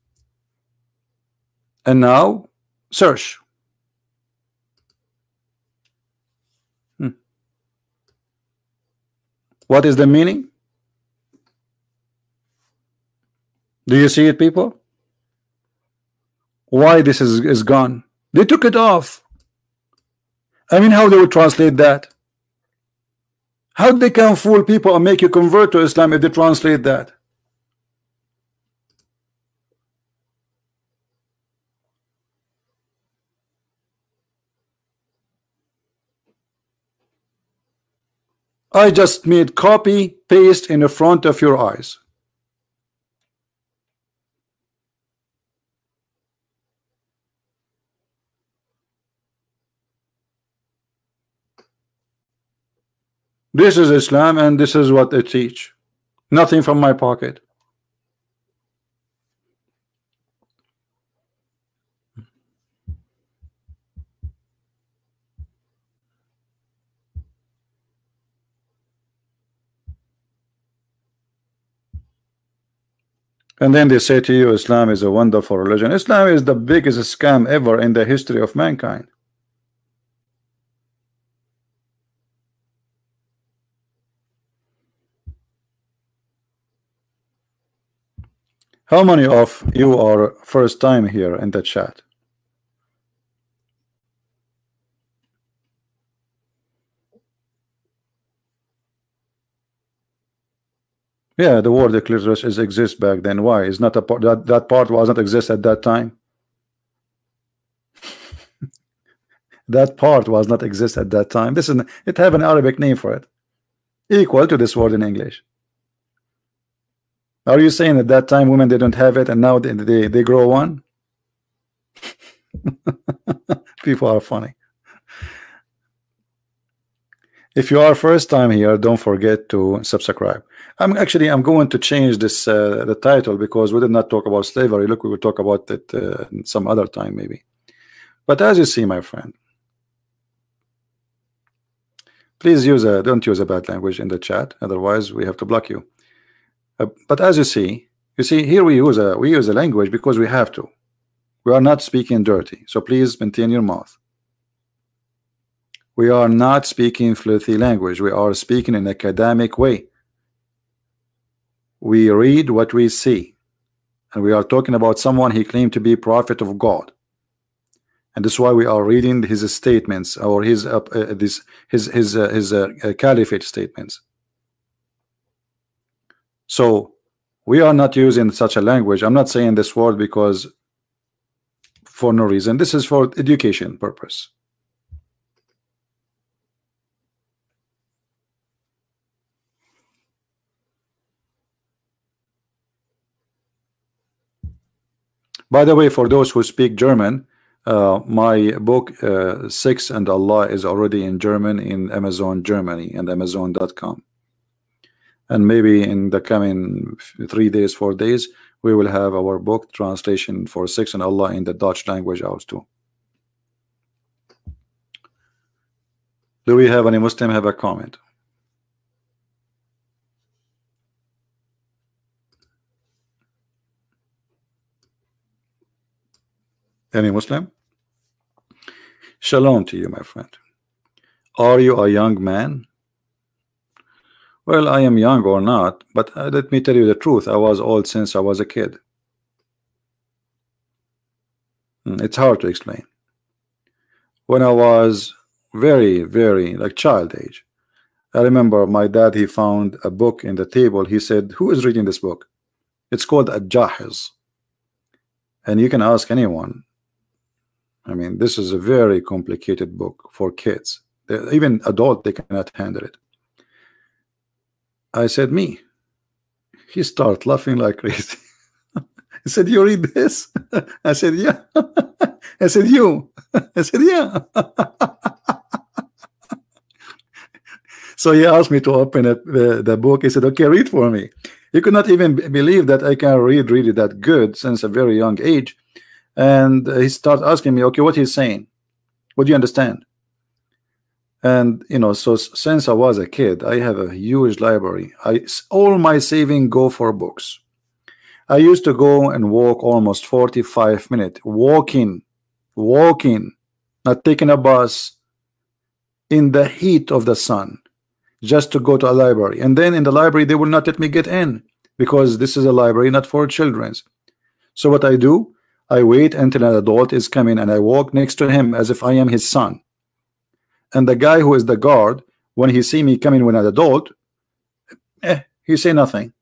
And now search. Hmm. what is the meaning? Do you see it people? Why this is, is gone? They took it off. I mean how they would translate that? How they can fool people and make you convert to Islam if they translate that I just made copy paste in the front of your eyes. This is Islam and this is what they teach. Nothing from my pocket And then they say to you, Islam is a wonderful religion. Islam is the biggest scam ever in the history of mankind. How many of you are first time here in the chat? Yeah, the word clitoris is exist back then. Why? Is not a part that that part was not exist at that time. that part was not exist at that time. This is it have an Arabic name for it, equal to this word in English. Are you saying at that time women they don't have it and now they they, they grow one? People are funny. If you are first time here, don't forget to subscribe. I'm actually I'm going to change this uh, the title because we did not talk about slavery. Look, we will talk about it uh, some other time maybe. But as you see, my friend, please use a don't use a bad language in the chat. Otherwise, we have to block you. Uh, but as you see, you see here we use a we use a language because we have to. We are not speaking dirty, so please maintain your mouth. We are not speaking filthy language. We are speaking in academic way. We read what we see. And we are talking about someone he claimed to be prophet of God. And that's why we are reading his statements or his uh, uh, this his his uh, his uh, uh, caliphate statements. So we are not using such a language. I'm not saying this word because for no reason. This is for education purpose By the way, for those who speak German, uh, my book uh, Sex and Allah is already in German in Amazon Germany and Amazon.com. And maybe in the coming three days, four days, we will have our book translation for Sex and Allah in the Dutch language out too. Do we have any Muslim have a comment? Any Muslim? Shalom to you, my friend. Are you a young man? Well, I am young or not, but uh, let me tell you the truth. I was old since I was a kid. Hmm, it's hard to explain. When I was very, very like child age, I remember my dad, he found a book in the table. He said, who is reading this book? It's called Al-Jahiz. And you can ask anyone I mean, this is a very complicated book for kids. Uh, even adult, they cannot handle it. I said, me. He started laughing like crazy. he said, you read this? I said, yeah. I said, you. I said, yeah. so he asked me to open it, the, the book. He said, okay, read for me. You could not even believe that I can read really that good since a very young age and he starts asking me okay what he's saying? What do you understand? And you know so since I was a kid I have a huge library. I all my saving go for books. I used to go and walk almost 45 minutes walking walking not taking a bus in the heat of the sun just to go to a library. And then in the library they will not let me get in because this is a library not for children's so what I do I wait until an adult is coming and I walk next to him as if I am his son. And the guy who is the guard when he see me coming with an adult eh, he say nothing.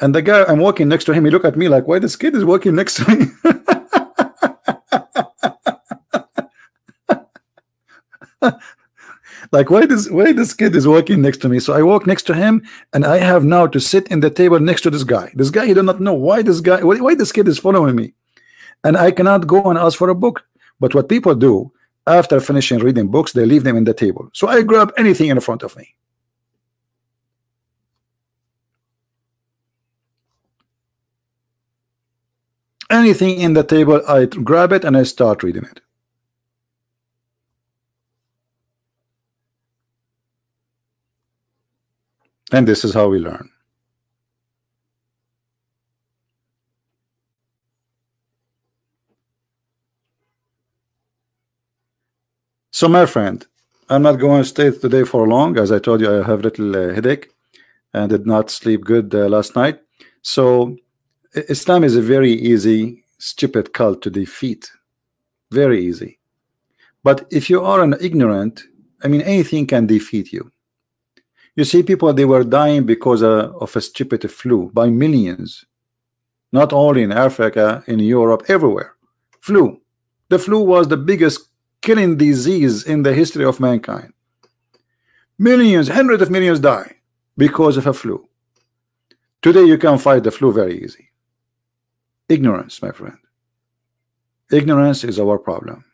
And the guy I'm walking next to him he look at me like why this kid is walking next to me? Like why this why this kid is walking next to me? So I walk next to him and I have now to sit in the table next to this guy. This guy he do not know why this guy why, why this kid is following me and I cannot go and ask for a book. But what people do after finishing reading books they leave them in the table. So I grab anything in front of me. Anything in the table I grab it and I start reading it. And this is how we learn so my friend I'm not going to stay today for long. As I told you I have a little uh, headache and did not sleep good uh, last night. So Islam is a very easy stupid cult to defeat. Very easy. But if you are an ignorant I mean anything can defeat you. You see people they were dying because uh, of a stupid flu by millions. Not only in Africa in Europe everywhere. Flu. The flu was the biggest killing disease in the history of mankind. Millions hundreds of millions die because of a flu. Today you can fight the flu very easy. Ignorance my friend. Ignorance is our problem.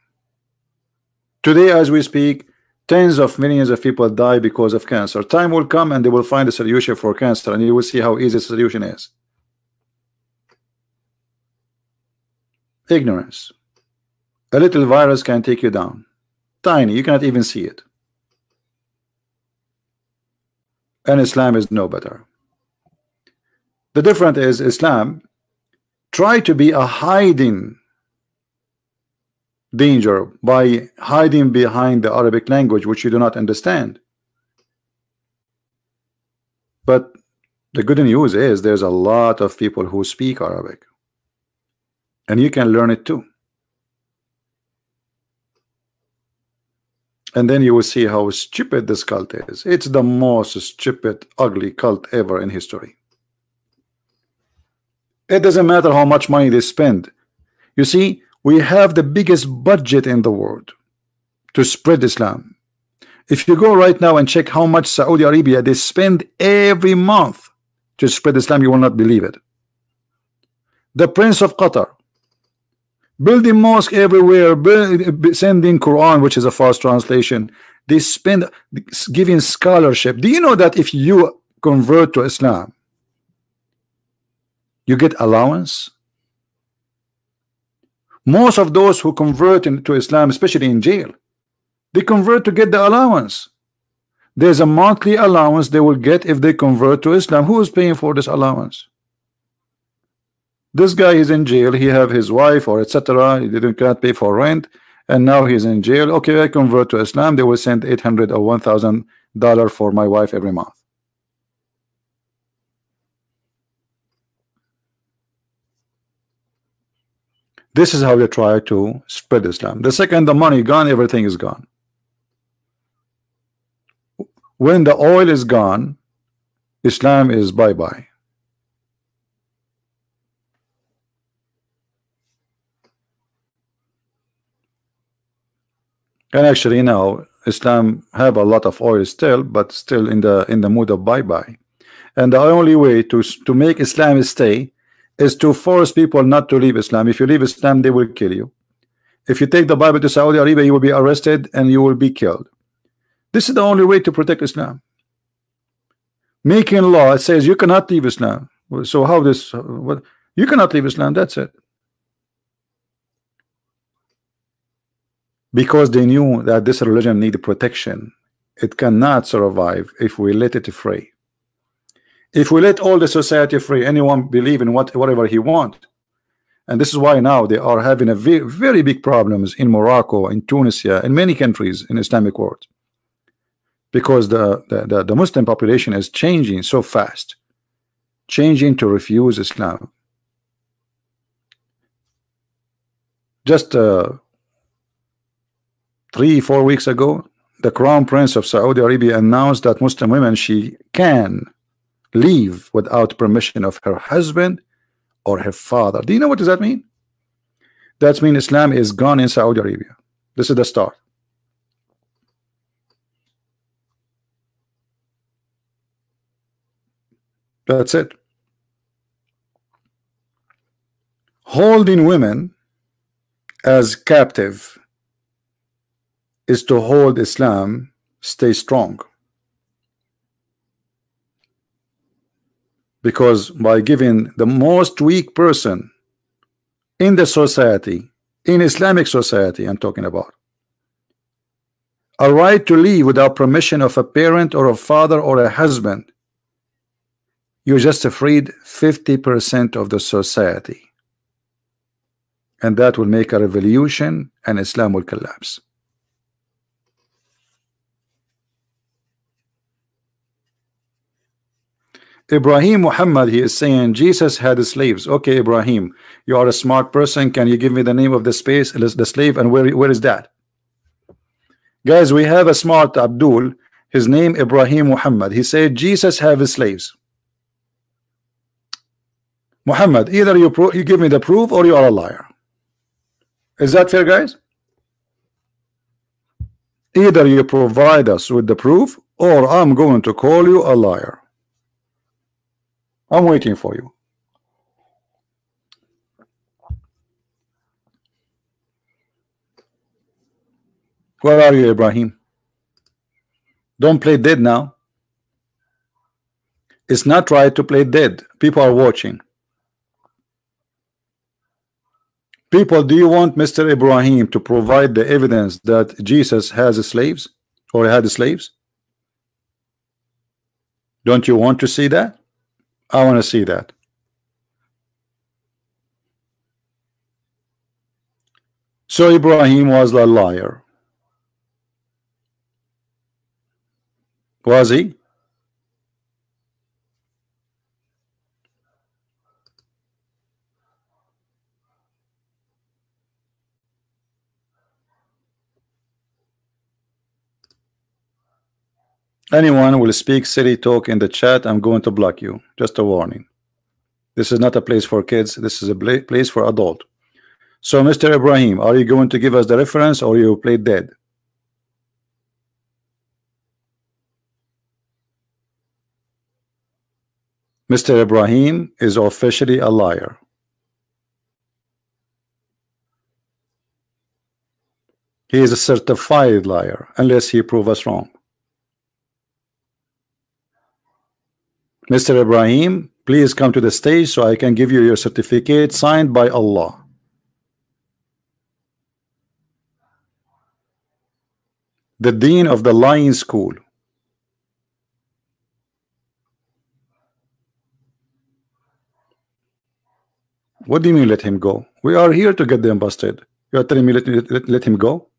Today as we speak tens of millions of people die because of cancer. Time will come and they will find a solution for cancer and you will see how easy the solution is. Ignorance a little virus can take you down. Tiny you cannot even see it. And Islam is no better. The difference is Islam try to be a hiding danger by hiding behind the Arabic language which you do not understand. But the good news is there's a lot of people who speak Arabic. And you can learn it too and then you will see how stupid this cult is. It's the most stupid ugly cult ever in history. It doesn't matter how much money they spend. You see we have the biggest budget in the world to spread Islam. If you go right now and check how much Saudi Arabia they spend every month to spread Islam you will not believe it. The Prince of Qatar building mosque everywhere sending Quran which is a false translation. They spend giving scholarship. Do you know that if you convert to Islam you get allowance? Most of those who convert into Islam especially in jail they convert to get the allowance. There's a monthly allowance they will get if they convert to Islam. Who is paying for this allowance this guy is in jail he have his wife or etc he didn't cannot pay for rent and now he's in jail okay I convert to Islam they will send 800 or 1000 dollar for my wife every month This is how they try to spread Islam. The second the money gone, everything is gone. When the oil is gone, Islam is bye-bye. And actually now Islam have a lot of oil still, but still in the in the mood of bye-bye. And the only way to to make Islam stay is to force people not to leave Islam. If you leave Islam, they will kill you. If you take the Bible to Saudi Arabia, you will be arrested and you will be killed. This is the only way to protect Islam. Making law, it says you cannot leave Islam. So how this? What you cannot leave Islam? That's it. Because they knew that this religion needed protection. It cannot survive if we let it free. if we let all the society free anyone believe in what whatever he want and this is why now they are having a very, very big problems in Morocco in Tunisia in many countries in Islamic world because the, the, the, the Muslim population is changing so fast changing to refuse Islam just uh, three four weeks ago the crown prince of Saudi Arabia announced that Muslim women she can leave without permission of her husband or her father. Do you know what does that mean? That means Islam is gone in Saudi Arabia. This is the start. That's it. Holding women as captive is to hold Islam stay strong. Because by giving the most weak person in the society in Islamic society I'm talking about a right to leave without permission of a parent or a father or a husband you just freed 50% of the society. And that will make a revolution and Islam will collapse Ibrahim Muhammad he is saying Jesus had slaves. Okay Ibrahim you are a smart person. Can you give me the name of the space the slave and where where is that? Guys we have a smart Abdul. His name Ibrahim Muhammad. He said Jesus have slaves. Muhammad either you you give me the proof or you are a liar. Is that fair guys? Either you provide us with the proof or I'm going to call you a liar I'm waiting for you. Where are you, Ibrahim? Don't play dead now. It's not right to play dead. People are watching. People, do you want Mr. Ibrahim to provide the evidence that Jesus has slaves or had slaves? Don't you want to see that? I want to see that. So Ibrahim was a liar. Was he? Anyone will speak city talk in the chat, I'm going to block you. Just a warning. This is not a place for kids. This is a place for adult. So, Mr. Ibrahim, are you going to give us the reference or you play dead? Mr. Ibrahim is officially a liar. He is a certified liar unless he prove us wrong. Mr. Ibrahim, please come to the stage so I can give you your certificate signed by Allah. The Dean of the Lion School. What do you mean let him go? We are here to get them busted. You are telling me let, let, let him go?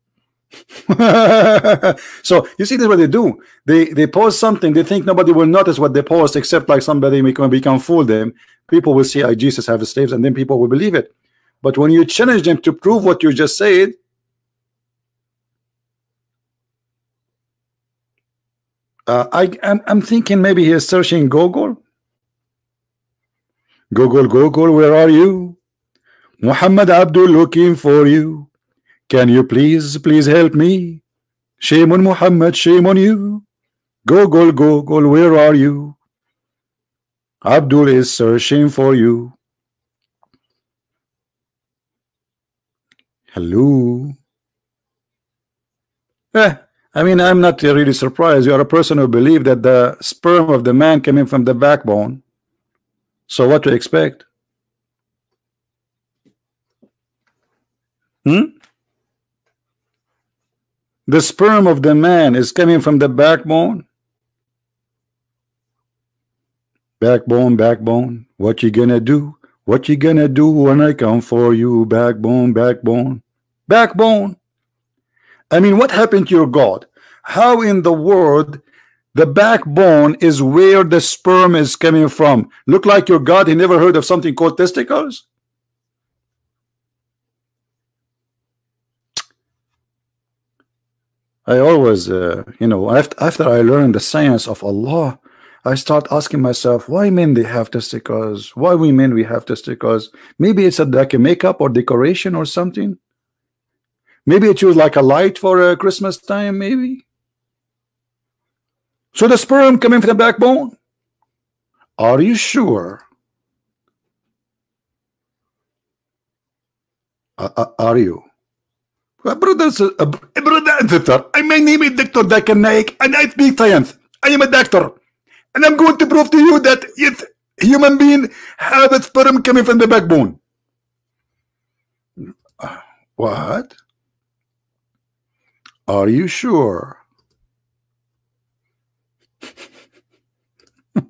so you see this what they do. They they post something they think nobody will notice what they post except like somebody we can, we can fool them. People will see I Jesus have slaves and then people will believe it. But when you challenge them to prove what you just said uh, I I'm, I'm thinking maybe he's searching Google. Google Google where are you? Muhammad Abdul looking for you can you please, please help me? Shame on Muhammad, shame on you. Google, Google, where are you? Abdul is searching for you. Hello. Eh, I mean, I'm not really surprised. You are a person who believe that the sperm of the man came in from the backbone. So what to expect? Hmm? The sperm of the man is coming from the backbone. Backbone, backbone, what you gonna do? What you gonna do when I come for you? Backbone, backbone, backbone. I mean, what happened to your God? How in the world the backbone is where the sperm is coming from? Look like your God, he never heard of something called testicles? I always, uh, you know, after, after I learned the science of Allah, I start asking myself, why men they have testicles? Why we men we have testicles? Maybe it's a, like a makeup or decoration or something. Maybe it was like a light for a uh, Christmas time, maybe. So the sperm coming from the backbone. Are you sure? Uh, uh, are you? Brother my name is Dr. Zakir Naik and I speak science. I am a doctor. And I'm going to prove to you that yes, human being have a sperm coming from the backbone. What? Are you sure?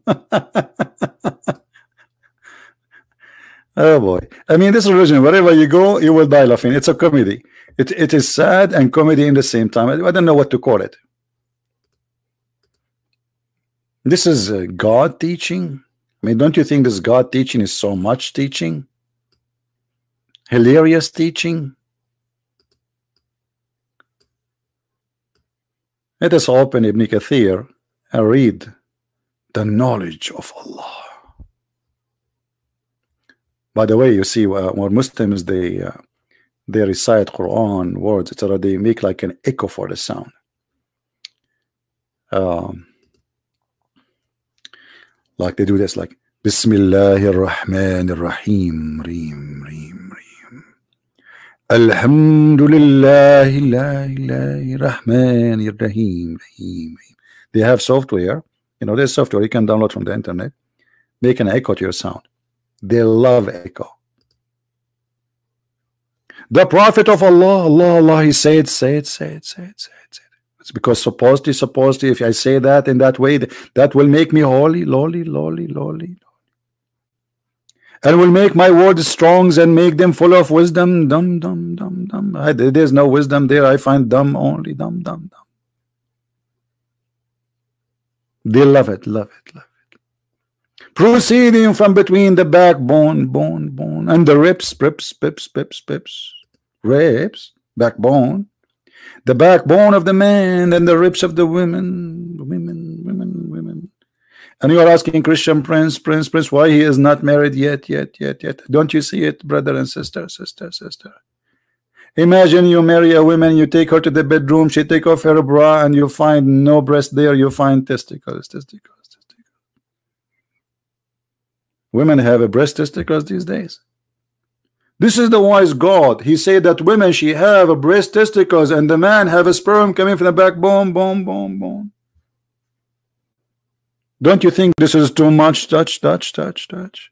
oh boy. I mean, this religion, wherever you go, you will die laughing. It's a comedy. It, it is sad and comedy in the same time. I don't know what to call it. This is uh, God teaching. I mean, don't you think this God teaching is so much teaching? Hilarious teaching. Let us open Ibn Kathir and read the knowledge of Allah. By the way, you see, uh, when Muslims they uh, they recite Quran words, etc. They make like an echo for the sound. Um, like they do this, like Bismillahir Rahmanir Rahim, Reem, Reem, Reem. Alhamdulillah, Rahmanir Rahim, Rahim. They have software, you know, there's software you can download from the internet, make an echo to your sound. They love echo. The Prophet of Allah, Allah, Allah, he said, say it, say it, say it, say it, say it. It's because supposed to, supposed if I say that in that way, that will make me holy, lowly, lowly, lowly, and will make my words strong and make them full of wisdom. Dumb, dumb, dumb, dumb. I, there's no wisdom there. I find dumb only. Dumb, dumb, dumb. They love it, love it, love it proceeding from between the backbone, bone, bone, and the ribs, ribs, pips, pips, pips, ribs, backbone, the backbone of the man and the ribs of the women, women, women, women. And you are asking Christian Prince, Prince, Prince, why he is not married yet, yet, yet, yet. Don't you see it, brother and sister, sister, sister? Imagine you marry a woman, you take her to the bedroom, she take off her bra, and you find no breast there, you find testicles, testicles. Women have a breast testicles these days. This is the wise God. He said that women she have a breast testicles and the man have a sperm coming from the backbone, boom, boom, boom. Boom. Don't you think this is too much? Touch, touch, touch, touch.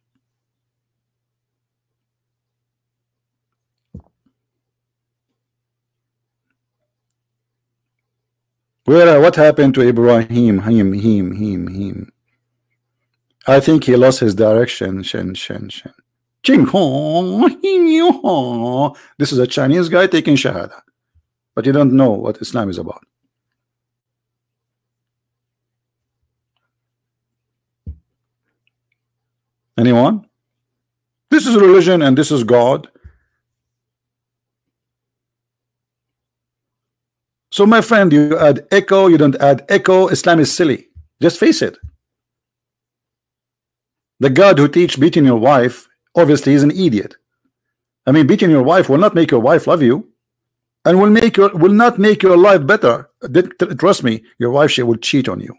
Where what happened to Ibrahim? Him, him, him, him. I think he lost his direction. Shen, shen, shen. Ching This is a Chinese guy taking Shahada, but you don't know what Islam is about. Anyone? This is religion and this is God. So, my friend, you add echo, you don't add echo. Islam is silly. Just face it. The God who teach beating your wife obviously is an idiot. I mean, beating your wife will not make your wife love you, and will make your will not make your life better. Trust me, your wife she will cheat on you.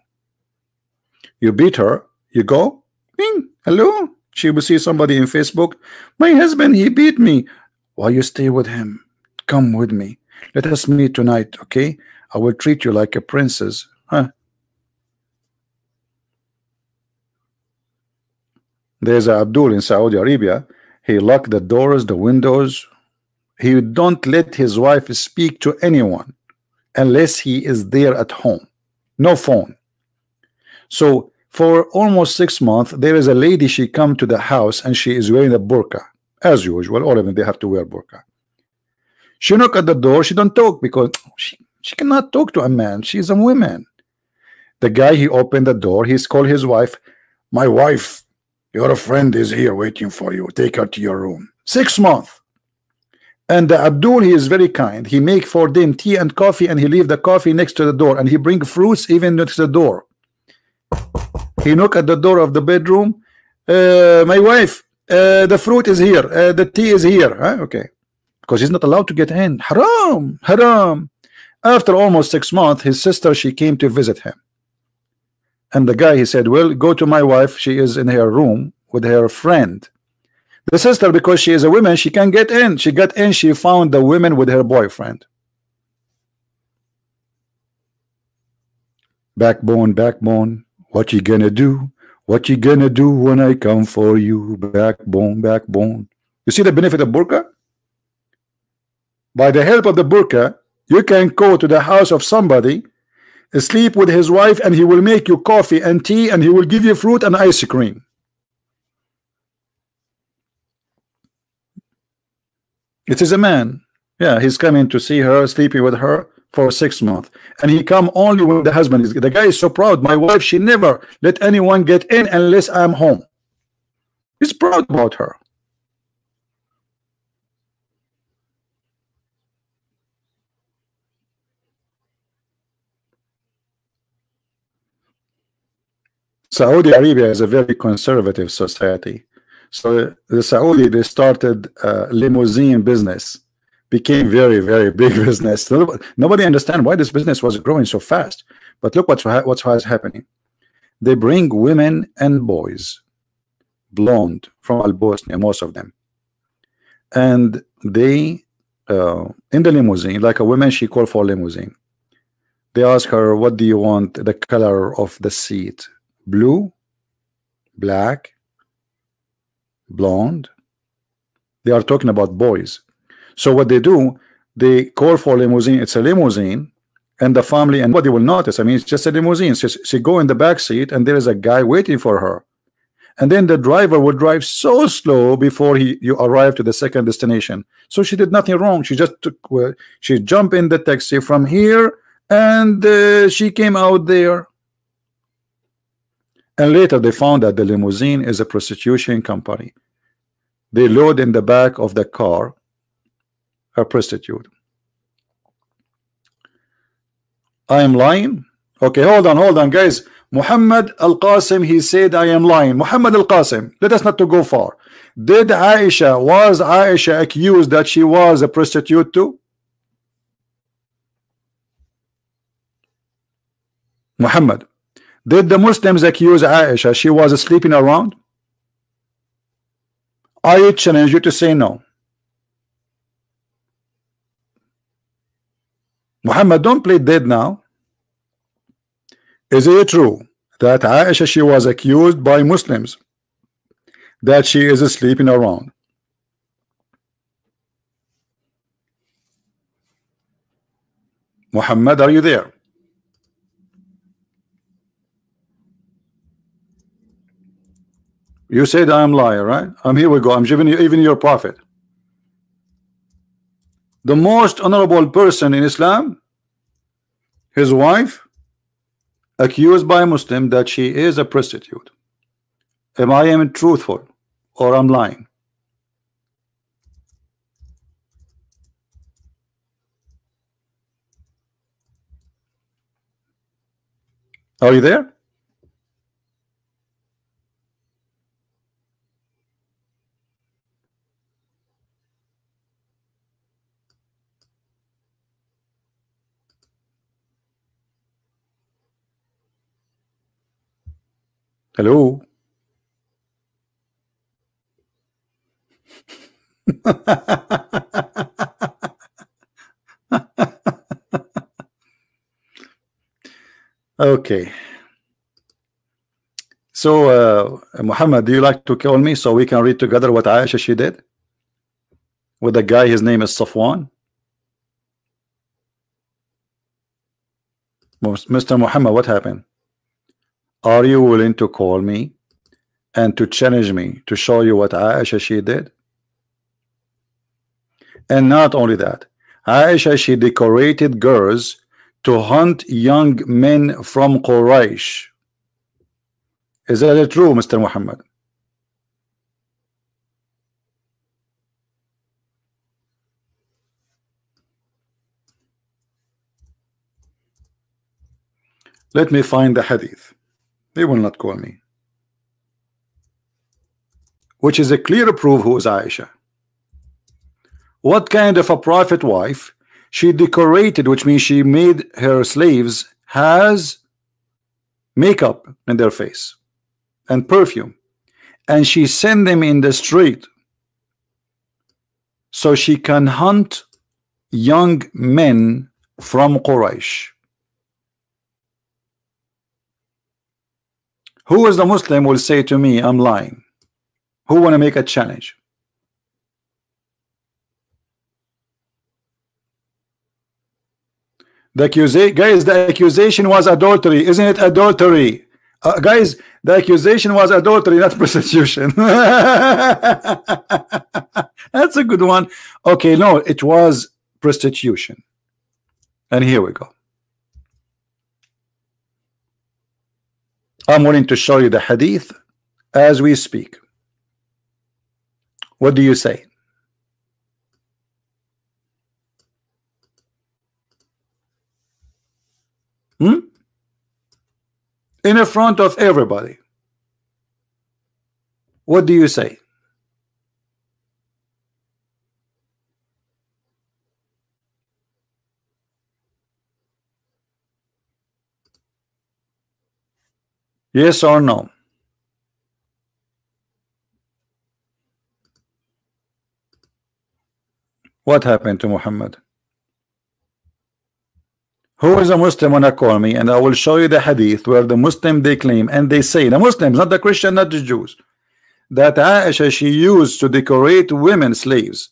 You beat her, you go, hello. She will see somebody in Facebook. My husband he beat me. Why you stay with him? Come with me. Let us meet tonight, okay? I will treat you like a princess. Huh? There's a Abdul in Saudi Arabia. He locked the doors, the windows. He don't let his wife speak to anyone unless he is there at home. No phone. So for almost six months there is a lady she come to the house and she is wearing a burqa as usual all of them they have to wear burqa she knock at the door she don't talk because she, she cannot talk to a man she's a woman the guy he opened the door he's called his wife my wife your friend is here waiting for you. Take her to your room. Six months. And the Abdul he is very kind. He make for them tea and coffee and he leave the coffee next to the door and he bring fruits even next to the door. He knock at the door of the bedroom. Uh, my wife uh, the fruit is here. Uh, the tea is here. Huh? okay. Because he's not allowed to get in. Haram! Haram! After almost six months his sister she came to visit him and the guy he said well go to my wife she is in her room with her friend the sister because she is a woman she can get in she got in she found the woman with her boyfriend backbone backbone what you gonna do? What you gonna do when I come for you? Backbone, backbone. You see the benefit of burqa? By the help of the burqa, you can go to the house of somebody, sleep with his wife, and he will make you coffee and tea, and he will give you fruit and ice cream. It is a man. Yeah, he's coming to see her, sleeping with her for six months and he come only when the husband is the guy is so proud my wife she never let anyone get in unless I'm home he's proud about her Saudi Arabia is a very conservative society. So the Saudi they started limousine business became very very big business. Nobody understand why this business was growing so fast. But look what's what's what's happening. They bring women and boys blonde from Al Bosnia most of them. And they uh, in the limousine like a woman she called for limousine. They ask her what do you want? The color of the seat blue black blonde they are talking about boys so what they do, they call for a limousine. It's a limousine, and the family and what they will notice. I mean, it's just a limousine. So she go in the back seat, and there is a guy waiting for her. And then the driver would drive so slow before he you arrive to the second destination. So she did nothing wrong. She just took she jumped in the taxi from here, and uh, she came out there. And later they found that the limousine is a prostitution company. They load in the back of the car a prostitute. I am lying. Okay, hold on, hold on, guys. Muhammad Al Qasim, he said, I am lying. Muhammad Al Qasim, let us not to go far. Did Aisha, was Aisha accused that she was a prostitute too? Muhammad, did the Muslims accuse Aisha she was sleeping around? I challenge you to say no. Muhammad, don't play dead now. Is it true that Aisha she was accused by Muslims that she is sleeping around? Muhammad, are you there? You said I am liar, right? I'm here we go. I'm giving you even your prophet the most honorable person in Islam his wife accused by a Muslim that she is a prostitute am I am truthful or I'm lying are you there Hello. okay. So, uh, Muhammad, do you like to call me so we can read together what Aisha she did? With the guy, his name is Safwan. Mr. Muhammad, what happened? Are you willing to call me and to challenge me to show you what Aisha she did? And not only that Aisha she decorated girls to hunt young men from Quraysh. Is that true Mr. Muhammad? Let me find the hadith they will not call me. Which is a clear proof who is Aisha. What kind of a prophet wife she decorated which means she made her slaves has makeup in their face and perfume and she sent them in the street so she can hunt young men from Quraysh who is the Muslim will say to me I'm lying who want to make a challenge The accusation, guys, the accusation was adultery, isn't it? Adultery, uh, guys. The accusation was adultery, not prostitution. That's a good one. Okay, no, it was prostitution. And here we go. I'm willing to show you the hadith as we speak. What do you say? Hmm? In front of everybody. What do you say? Yes or no? What happened to Muhammad? Who is a Muslim when I call me and I will show you the hadith where the Muslim they claim and they say the Muslims not the Christian not the Jews that Aisha she used to decorate women slaves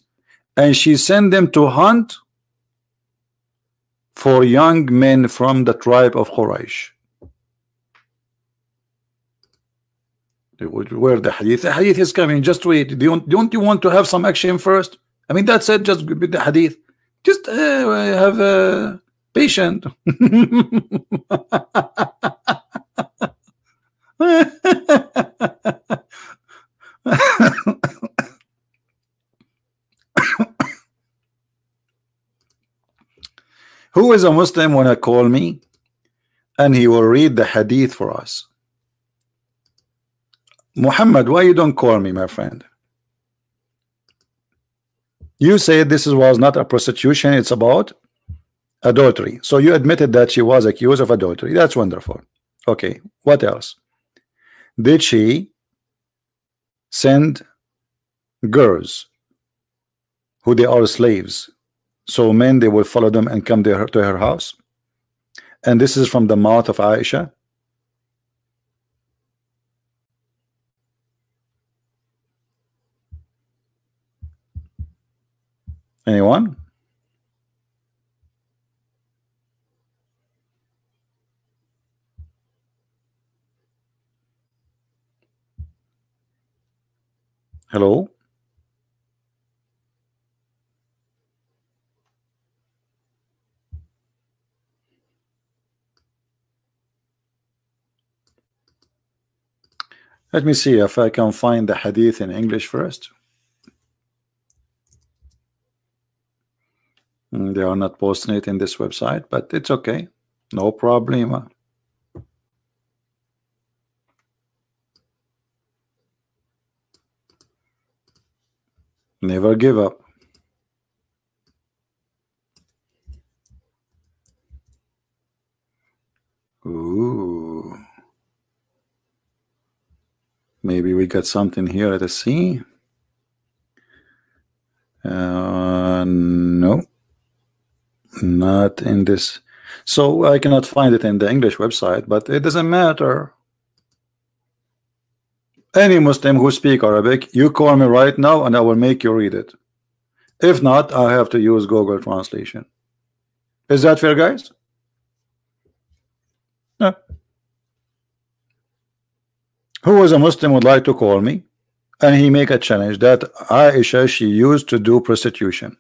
and she sent them to hunt for young men from the tribe of Quraysh where the hadith. The hadith is coming. Just wait. Don't, don't you want to have some action first? I mean that's it just with the hadith. Just uh, have a patient. Who is a Muslim when I call me? And he will read the hadith for us? Muhammad, why you don't call me, my friend? You said this was not a prostitution, it's about adultery. So you admitted that she was accused of adultery. That's wonderful. Okay what else? Did she send girls who they are slaves? So men they will follow them and come there to her house? And this is from the mouth of Aisha anyone Hello? Let me see if I can find the hadith in English first. They are not posting it in this website, but it's okay. No problem. Never give up. Ooh. Maybe we got something here at the sea. Uh, no, not in this. So I cannot find it in the English website, but it doesn't matter. Any Muslim who speak Arabic you call me right now and I will make you read it. If not I have to use Google translation. Is that fair guys? Yeah. who is a Muslim would like to call me and he make a challenge that Aisha she used to do prostitution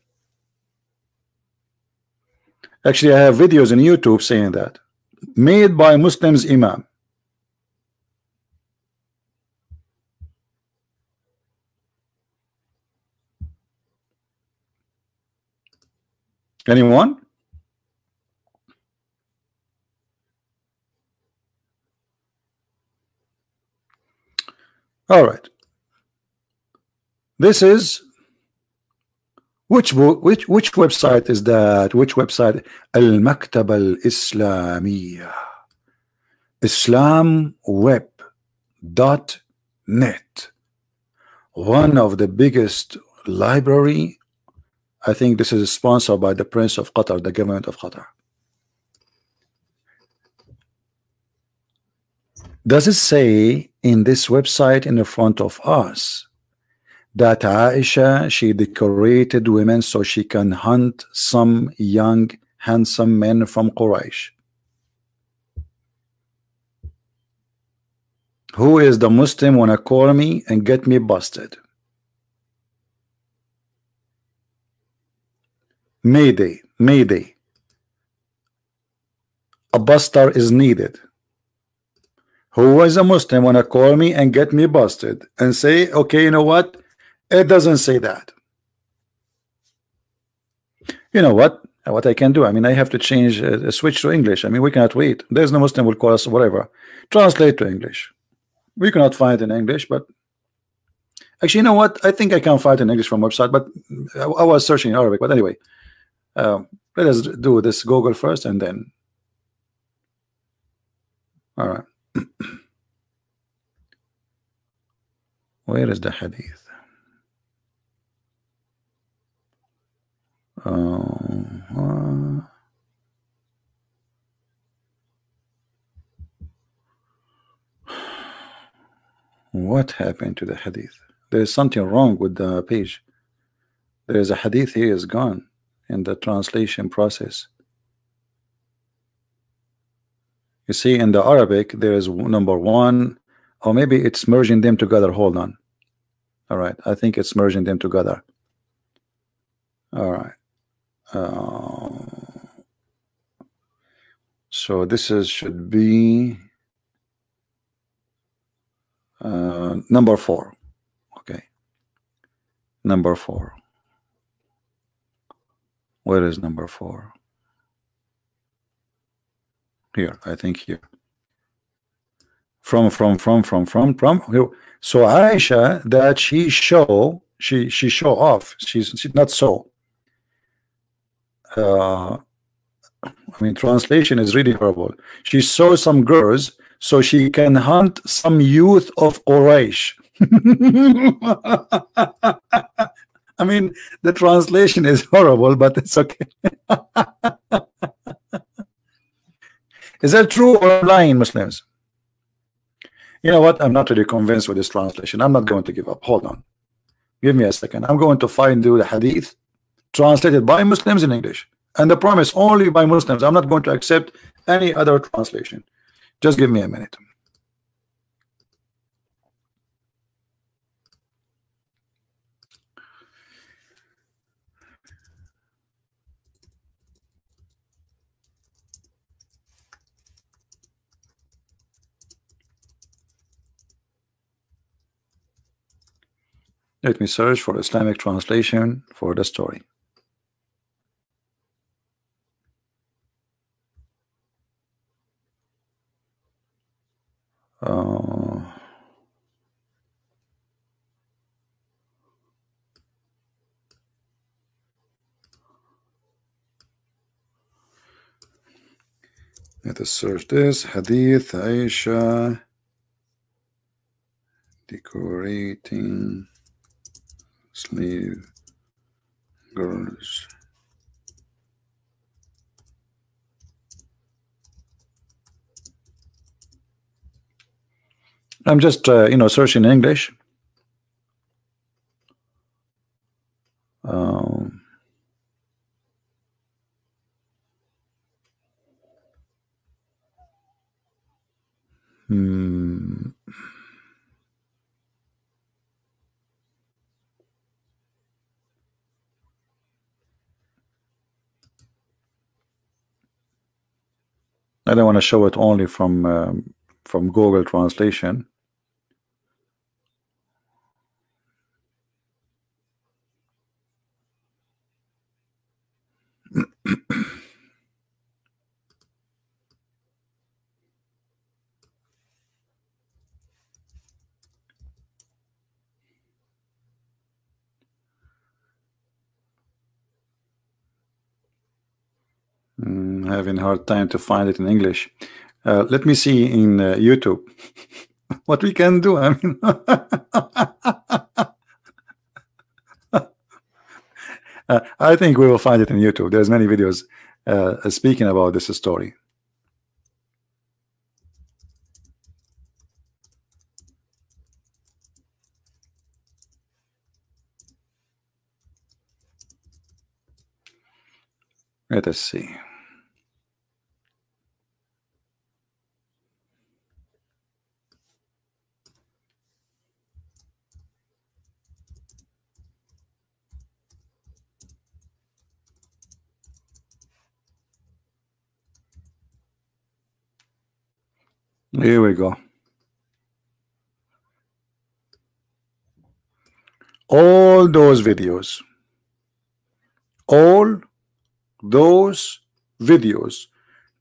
actually I have videos on YouTube saying that. Made by Muslims Imam. Anyone? All right. This is which which which website is that? Which website? Al-maktaba al-islamiyya. islam web dot net. One of the biggest library. I think this is sponsored by the Prince of Qatar the government of Qatar. Does it say in this website in the front of us that Aisha she decorated women so she can hunt some young handsome men from Quraysh. Who is the Muslim wanna call me and get me busted? Mayday Mayday. A buster is needed. Who is a Muslim wanna call me and get me busted and say okay you know what it doesn't say that. You know what? What I can do? I mean, I have to change, uh, switch to English. I mean, we cannot wait. There's no Muslim will call us whatever. Translate to English. We cannot find in English, but actually, you know what? I think I can find in English from website, but I, I was searching in Arabic. But anyway, uh, let us do this Google first, and then. All right. Where is the hadith? Uh, what happened to the hadith? There is something wrong with the page. There is a hadith here is gone in the translation process. You see, in the Arabic, there is number one, or maybe it's merging them together. Hold on. All right, I think it's merging them together. All right. Uh, so this is should be uh, number four. Okay, number four. Where is number four? Here, I think here. From from from from from from. here. So Aisha that she show she she show off. She's not so uh, I mean, translation is really horrible. She saw some girls so she can hunt some youth of Quraysh. I mean, the translation is horrible, but it's okay. is that true or lying, Muslims? You know what? I'm not really convinced with this translation. I'm not going to give up. Hold on. Give me a second. I'm going to find you the hadith translated by Muslims in English and the promise only by Muslims. I'm not going to accept any other translation. Just give me a minute. Let me search for Islamic translation for the story. Uh, let us search this Hadith Aisha decorating sleeve girls. I'm just, uh, you know, searching English. Um, hmm. I don't want to show it only from um, from Google translation Mm, having a hard time to find it in English. Uh, let me see in uh, YouTube what we can do. I mean, uh, I think we will find it in YouTube. There's many videos uh, speaking about this story. Let us see. Here we go. All those videos, all those videos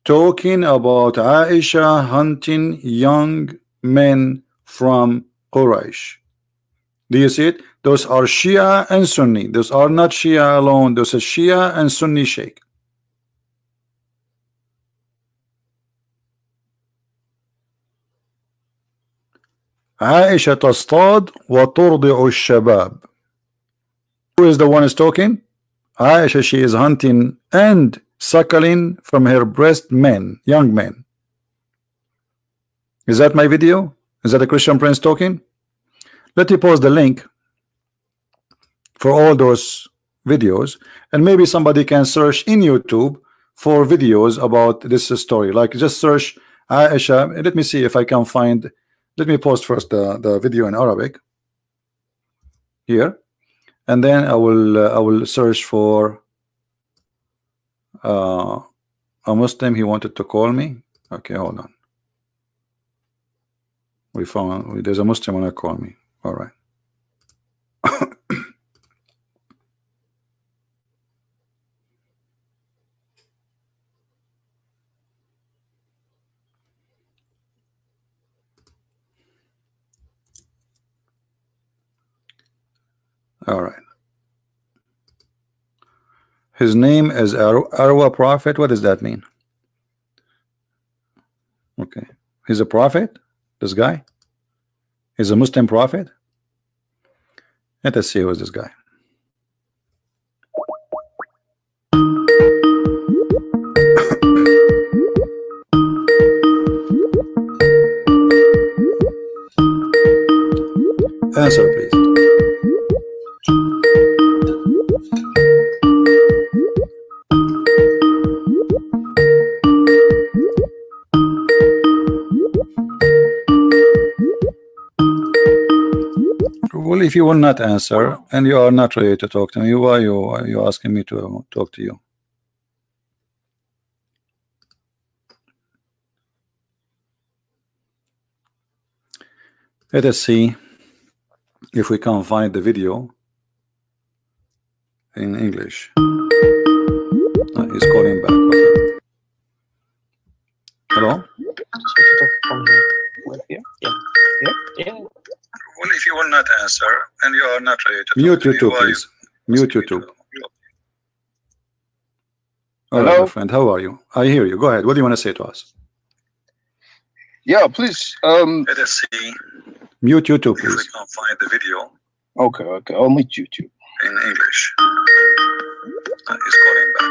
talking about Aisha hunting young men from Quraysh. Do you see it? Those are Shia and Sunni. Those are not Shia alone. Those are Shia and Sunni Sheikh. عائشة تصطاد وترضع الشباب Who is the one is talking? Aisha, she is hunting and suckling from her breast men, young men. Is that my video? Is that a Christian prince talking? Let me post the link for all those videos and maybe somebody can search in YouTube for videos about this story like just search Aisha let me see if I can find let me post first the, the video in Arabic here. And then I will uh, I will search for uh, a Muslim. He wanted to call me. Okay hold on. We found there's a Muslim wanna call me. All right All right. His name is Ar Arwa Prophet. What does that mean? Okay. He's a prophet? This guy? He's a Muslim prophet? Let us see who's this guy. Answer, please. Well, if you will not answer and you are not ready to talk to me, why you are you asking me to talk to you? Let us see if we can find the video in English. Oh, he's calling back. Okay. Hello? Yeah, yeah, yeah, will not answer and you are not ready to mute YouTube, please. Mute YouTube. All right, Hello? my friend. How are you? I hear you. Go ahead. What do you want to say to us? Yeah, please. Um. Let us see. Mute YouTube, If we please. can find the video Okay, okay. I'll meet you too. in English. Uh, He's calling back.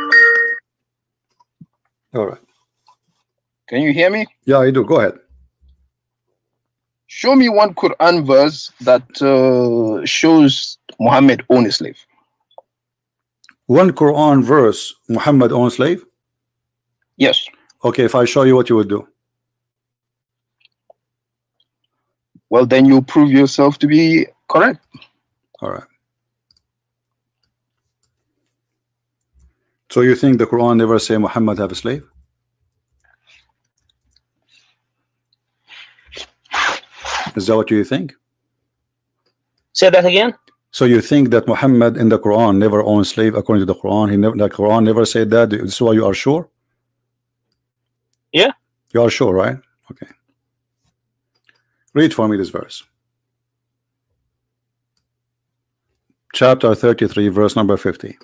All right. Can you hear me? Yeah, I do. Go ahead. Show me one Quran verse that uh, shows Muhammad own a slave. One Quran verse, Muhammad own slave. Yes. Okay, if I show you what you would do. Well, then you prove yourself to be correct. All right. So you think the Quran never say Muhammad have a slave? Is that what you think? Say that again. So you think that Muhammad in the Quran never owned slave according to the Quran? He never the Quran never said that. This is why you are sure? Yeah. You are sure, right? Okay. Read for me this verse. Chapter 33, verse number 50.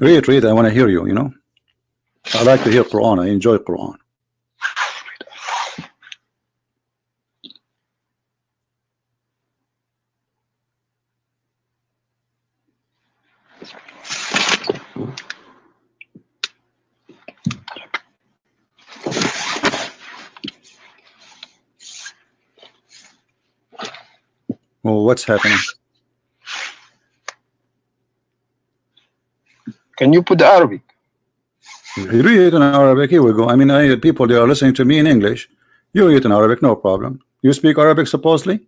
Read, read. I want to hear you. You know, I like to hear Quran. I enjoy Quran. Well, what's happening? Can you put the Arabic? You read it in Arabic. Here we go. I mean, I, people they are listening to me in English. You read it in Arabic, no problem. You speak Arabic, supposedly.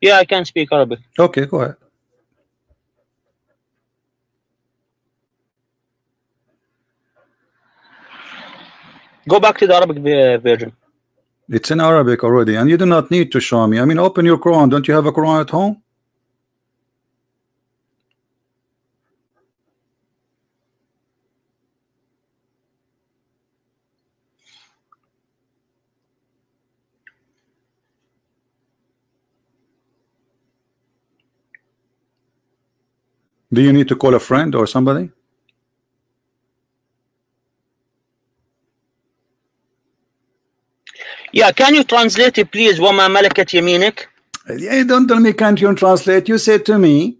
Yeah, I can speak Arabic. Okay, go ahead. Go back to the Arabic ver- version. It's in Arabic already, and you do not need to show me. I mean, open your Quran. Don't you have a Quran at home? Do you need to call a friend or somebody? Yeah, can you translate it, please, Wama Malakat Yaminik? Yeah, don't tell me can't you translate. You said to me,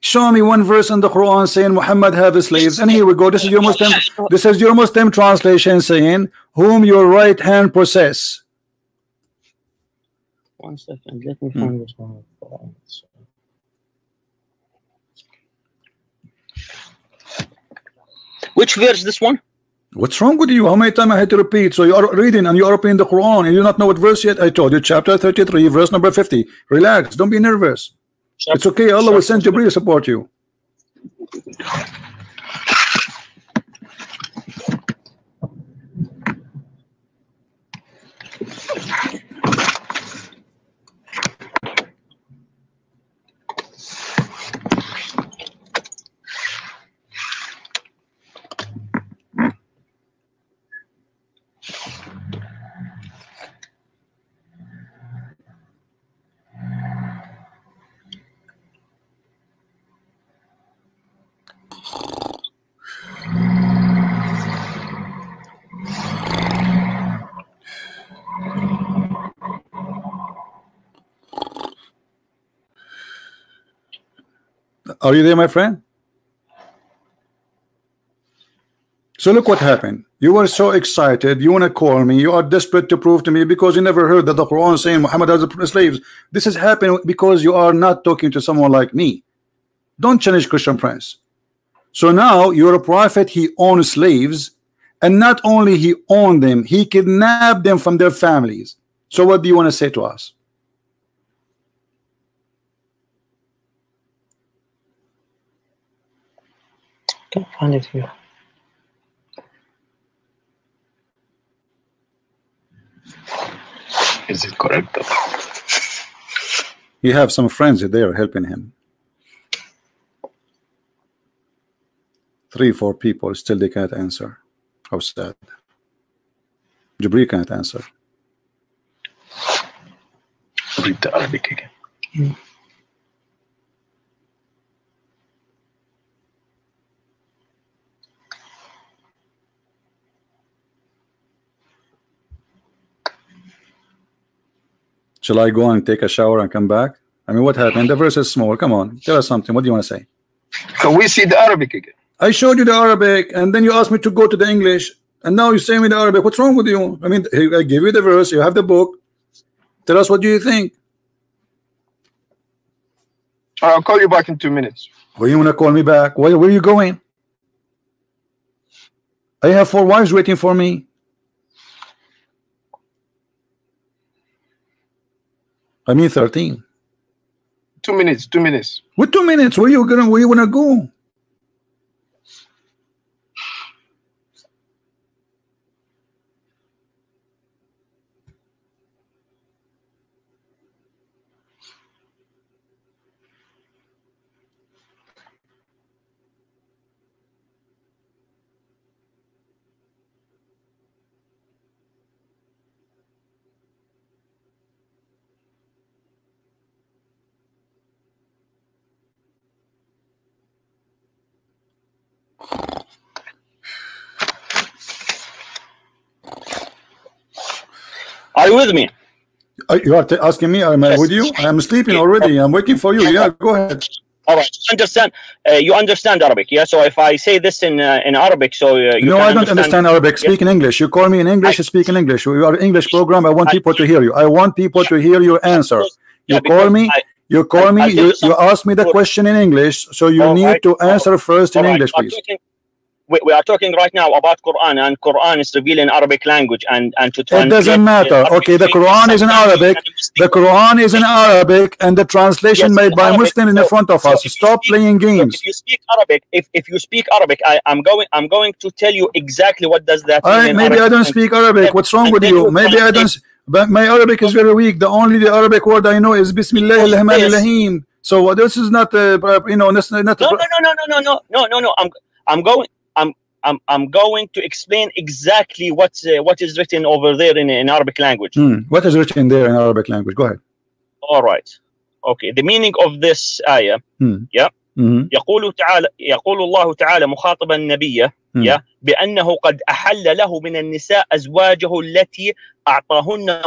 show me one verse in the Quran saying Muhammad have slaves. And here we go. This is your Muslim, this is your Muslim translation saying, whom your right hand possess. One second, let me find this one. Hmm. Which verse? This one? What's wrong with you? How many times I had to repeat? So you are reading and you are opening the Quran and you do not know what verse yet. I told you, chapter 33, verse number 50. Relax, don't be nervous. It's okay. Allah will send Jibreel to support you. Are you there, my friend? So look what happened. You were so excited. You want to call me. You are desperate to prove to me because you never heard that the Quran saying Muhammad has slaves. This is happening because you are not talking to someone like me. Don't challenge Christian Prince. So now you're a prophet. He owns slaves, and not only he owned them, he kidnapped them from their families. So what do you want to say to us? Can't find it here. Is it correct? You have some friends there helping him. Three, four people still they can't answer. How sad. Jibreel can't answer. Read the Arabic again. Hmm. Shall I go and take a shower and come back? I mean, what happened? The verse is small. Come on, tell us something. What do you want to say? Can we see the Arabic again? I showed you the Arabic, and then you asked me to go to the English, and now you say me the Arabic. What's wrong with you? I mean, I give you the verse. You have the book. Tell us what do you think. I'll call you back in two minutes. Where you want to call me back? Where, where are you going? I have four wives waiting for me. I mean 13. Two minutes. Two minutes. With two minutes, where you gonna where you wanna go? With me? Uh, You are t- asking me, am I Yes. with you? I'm sleeping already. I'm waiting for you. Yeah, go ahead. All right. Understand? Uh, you understand Arabic, yeah? So if I say this in uh, in Arabic, so uh, you no, I don't understand Arabic. Speak in English. You call me in English, I speak in English. You are English program. I want I- people to hear you. I want people to hear your answer. Yeah, You call me, I- you call me, you, you ask me the question in English, so you All need right. to answer first in right, English, please. We, we are talking right now about Quran, and Quran is revealed in Arabic language, and and to It doesn't matter. Okay, the Quran is in Arabic. The Quran is in Arabic, and the translation Yes, made by Arabic. Muslim in the So- front of so us. Stop speak- playing games. if you speak Arabic, if, if you speak Arabic, I, I'm going I'm going to tell you exactly what does that mean. I, in maybe I don't speak Arabic. What's wrong and with you? Maybe I don't. But my Arabic is very weak. The only the Arabic word I know is Bismillah al-Rahman al-Rahim. So this is not, uh, you know, this is not. No, no, no, no, no, no, no, no, no. I'm I'm going I'm I'm I'm going to explain exactly what's uh, what is written over there in in Arabic language. Hmm. What is written there in Arabic language? Go ahead. All right. Okay. The meaning of this ayah Mhm. يقول تعالى يقول الله تعالى مخاطبا النبي Hmm. يا بأنه قد أحل له من النساء أزواجه التي أعطاهن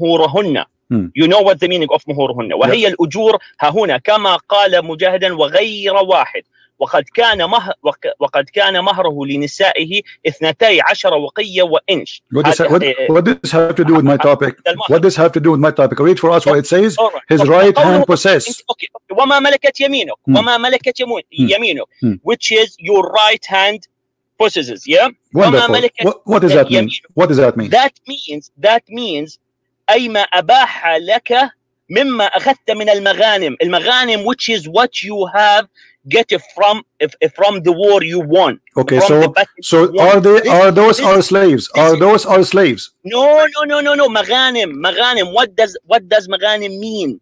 مهورهن Hmm. You know what the meaning of مهورهن وهي الأجور ها هنا كما قال مجاهدا وغير واحد وقد كان مهر وق- وقد كان مهره لنسائه اثنتي عشر وقية وإنش What does, what, إيه- what does this have to do with my topic? What does have to do with my topic? Read for us what it says. His Okay. right hand possess. انت أوكي أوكي. وما ملكت يمينك Hmm. وما ملكت Hmm. يمينك Hmm. which is your right hand possesses yeah Wonderful. What, what does that mean? What does that mean? that means that means أي ما أباح لك مما أخذت من المغانم المغانم which is what you have get it from if, from the war you won. Okay, so so are they are those our slaves? Are those our slaves? No, no, no, no, no. Maghanim, Maghanim. What does what does Maghanim mean?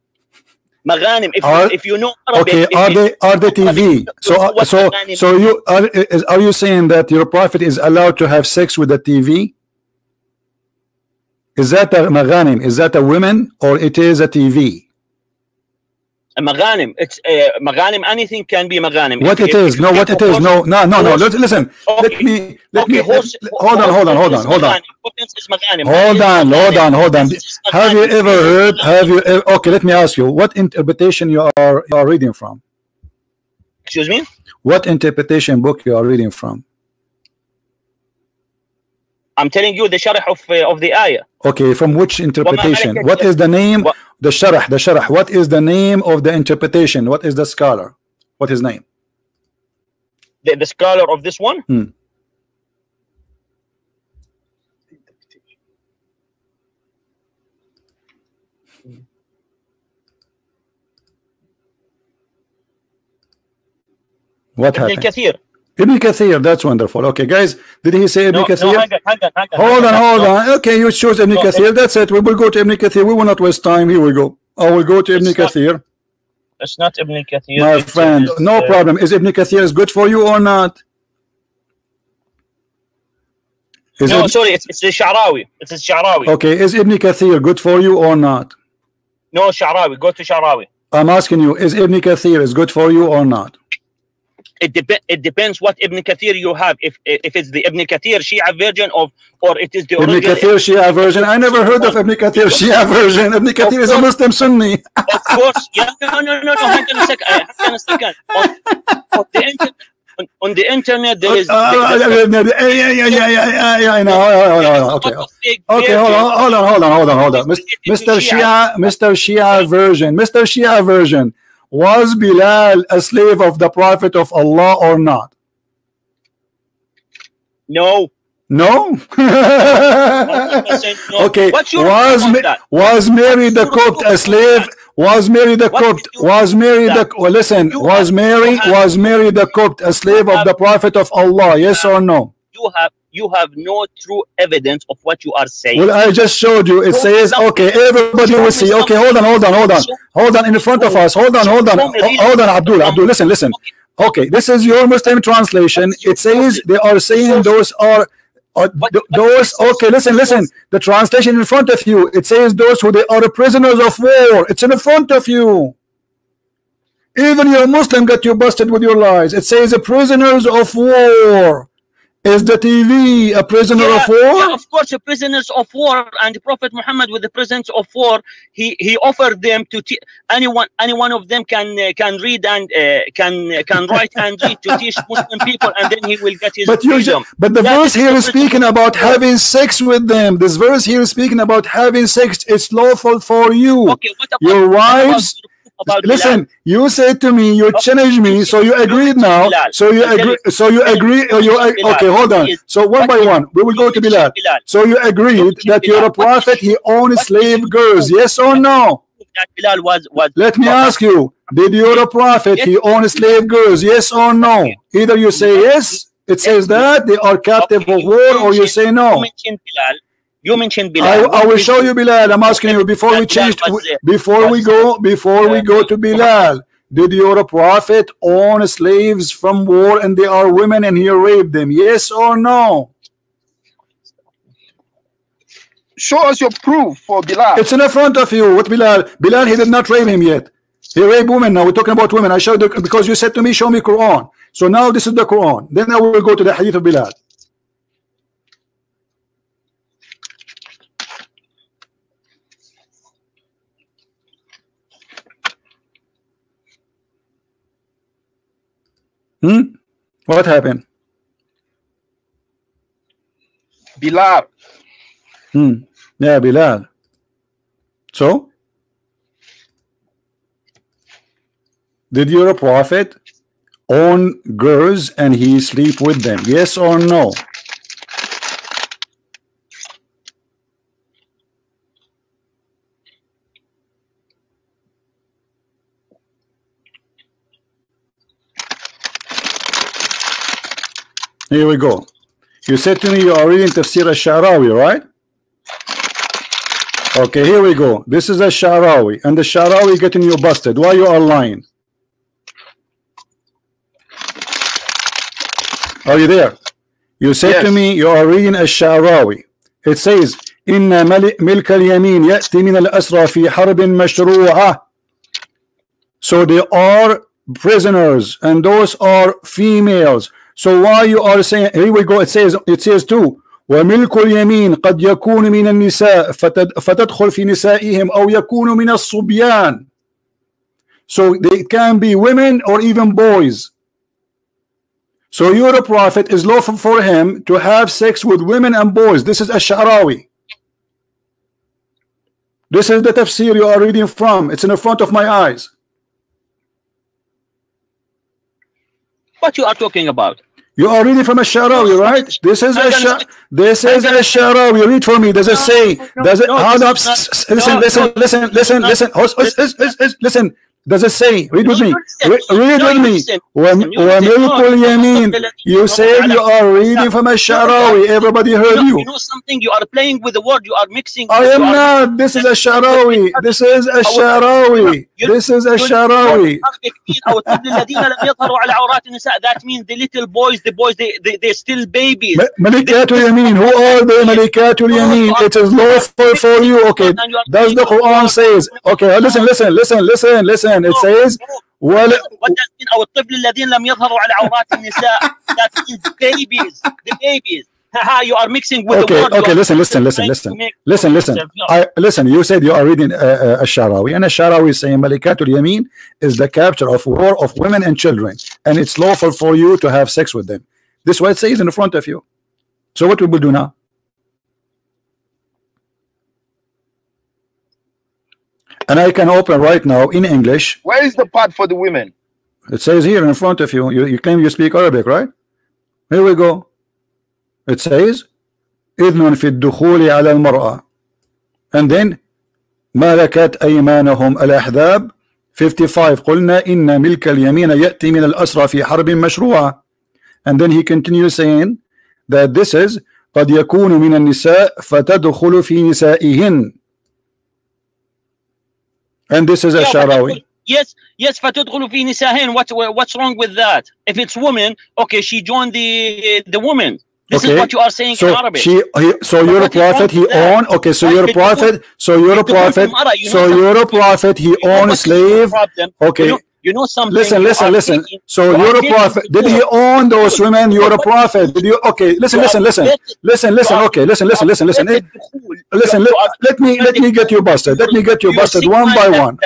Maghanim. If, are, you, if you know Arabic, okay, are they are they TV? So so so you are are you saying that your prophet is allowed to have sex with the TV? Is that a Maghanim? Is that a woman or it is a TV? Maganim. It's uh, Maganim. Anything can be Maganim. What it is? No, what it is? No, no, no, no. Let, listen. Okay. Let me. Let okay. me. Horse, hold on. Hold on. Hold on. Hold on. Hold on. Hold on. Hold on. Have you ever heard? Have you? Ever, okay. Let me ask you. What interpretation you are you are reading from? Excuse me. What interpretation book you are reading from? I'm telling you the sharh of, uh, of the ayah. Okay, from which interpretation? What is the name? The sharh, the sharh. What is the name of the interpretation? What is the scholar? What is name? The, the scholar of this one? Hmm. What happened? Ibn Kathir. That's wonderful. Okay, guys, did he say Ibn no, no, Kathir? hang on, hang on, hang on, Hold on, hold No, on. Okay, you choose Ibn No, Kathir. That's it. We will go to Ibn Kathir. We will not waste time. Here we go. I will go to Ibn It's not- Kathir. It's not Ibn al-Kathir My it friend, no uh, problem. Is Ibn Kathir is good for you or not? Is No, sorry, it's it's the Sha'rawi. It's the Sha'rawi. okay, is Ibn Kathir good for you or not? No, Sha'rawi. Go to Sha'rawi. I'm asking you, is Ibn Kathir is good for you or not? It dep- It depends what Ibn Kathir you have. If if it's the Ibn Kathir Shia version of, or it is the Ibn original. Kathir Shia version. I never heard of Ibn Kathir Shia version. Ibn Kathir is a Muslim Sunni. of course, yeah. No, no, no, no. Hang on a second. uh, Hang on a second. On, on the internet, on, on the internet, there is. Uh, yeah, yeah, yeah, yeah, yeah, yeah, yeah, I know. Hold on, Okay, lot of fake Okay, hold on, hold on, hold on, hold on, hold on. Mr. Shia, Mr. Shia version, Mr. Shia version. Was Bilal a slave of the Prophet of Allah or not? No, No. no. okay. Was Ma- was Mary the Copt a slave? Was Mary the Copt? Was Mary the well, listen? You Was Mary was Mary the Copt a slave of the Prophet of Allah? Yes or no? You have you have no true evidence of what you are saying. Well, I just showed you. It Show says, okay, everybody will see. Okay, hold on, hold on, hold on, hold on. In front of us. Hold on, hold on, Show me really- hold on, Abdul. Abdul, listen, listen. Okay, this is your Muslim translation. It says they are saying those are. Uh, what- th- what those okay listen listen the translation in front of you it says those who they are prisoners of war it's in front of you even your Muslim got you busted with your lies it says the prisoners of war is the TV a prisoner yeah, of war yeah, of course, prisoners of war and the Prophet Muhammad with the prisoners of war, he he offered them to anyone any one of them can uh, can read and uh, can can write and read to teach Muslim people, and then he will get his But freedom. but the That verse here is speaking about having sex with them. This verse here is speaking about having sex. It's lawful for you. Okay, what about Your what about- Listen, you said to me, you challenged me, so you agreed now. So you agree. So you agree. mentioned You uh, Bilal. okay? Hold on. So one by one, we will go to Bilal. So you agreed that you're a prophet. He owned slave girls. Yes or no? Bilal was was. Let me ask you: Did you're a prophet? He owned slave girls. Yes or no? Either you say yes. It says that they are captive of war, or you say no. Mentioned Bilal. You mentioned I, Bilal. I will What show you Bilal. I'm asking you before we change before we go before we go to Bilal. Did your prophet own slaves from war and they are women and he raped them? Yes or no? Show us your proof for Bilal. It's in the front of you. What Bilal? Bilal he did not rape him yet. He raped women. Now we're talking about women. I showed you because you said to me, show me Quran. So now this is the Quran. Then I will go to the hadith of Bilal. Hmm? What happened? Bilal. Hmm. Yeah, Bilal. So, did your prophet own girls and he sleep with them? Yes or no? Here we go. You said to me you are reading Tafsir al-Sha'rawi, right? Okay, here we go. This is a Sha'rawi, and the Sha'rawi getting you busted. Why you are lying? Are you there? You said to Yes. me you are reading a Sha'rawi. It says, إن مل- ملك اليمين يأتي من الأسرى في حرب مشروعة. So they are prisoners, and those are females. So why you are saying? Here we go. It says. It says too. وملك اليمين قد يكون من النساء فتد فتدخل في نسائهم أو يكون من الصبيان. So they can be women or even boys. So you're a prophet is lawful for him to have sex with women and boys. This is a Sha'rawi. This is the tafsir you are reading from. It's in the front of my eyes. What you are talking about? You are reading from a Sharawi, right? This is a I'm sha gonna- This is a Sharawi. Read for me. Does it say? Does it? Hold up. Listen, listen, listen, listen, listen. Listen Does it say? Read with No, me. you listen. Re- Read No, with you me. listen. Wam- Listen, you listen. وملك No, اليمين. no, no, You no, said no, you are reading from a Sharawi. Everybody You heard know, you. you know something? You are playing with the word. You are mixing. I you am are- not. This is a Sharawi. This is a Sharawi. This is a Sharawi. أو الطفل الذين لم يظهروا على عورات النساء. That means the little boys, the boys, they they they still babies. Malikatul Yamin. Who are the Malikatul Yamin? It is lawful for you. Okay. Does the Quran says? Okay. Listen, listen, listen, listen, listen. It says, well, What does mean أو الطفل الذين لم يظهروا على عورات النساء? That means babies, the babies. Haha, you are mixing with the okay, word. You okay. are Listen, listen, listen, trying listen, to make- listen, listen. yourself, no. I listen. You said you are reading uh, uh, a Sharawi, and a Sharawi is saying Malikatul Yamin is the capture of war of women and children, and it's lawful for you to have sex with them. This is what it says in front of you. So what we will do now? And I can open right now in English. Where is the part for the women? It says here in front of you. You, you claim you speak Arabic, right? Here we go. It says إذن في الدخول على المرأة and then ملكت أيمانهم الأحزاب 55 قلنا إن ملك اليمين يأتي من الأسرى في حرب مشروعة and then he continues saying that this is قد يكون من النساء فتدخل في نسائهن and this is الشعراوي Yes, yes, فتدخل في نسائهن. What, what's wrong with that? If it's women, okay, she joined the the women. This okay. is what you are saying so in Arabic. She, he, so you're a prophet, he own. Okay, so you're a prophet. So you're a prophet. So you're a prophet. He own a slave. Okay. you know, something. Listen, listen, listen. thinking- So you are a prophet. Did he own those women? You're a prophet. Did you? Okay. Listen, listen, listen, listen, listen. Okay, listen, listen, listen, listen. Listen, let, let me let me get you busted. Let me get you busted one by one.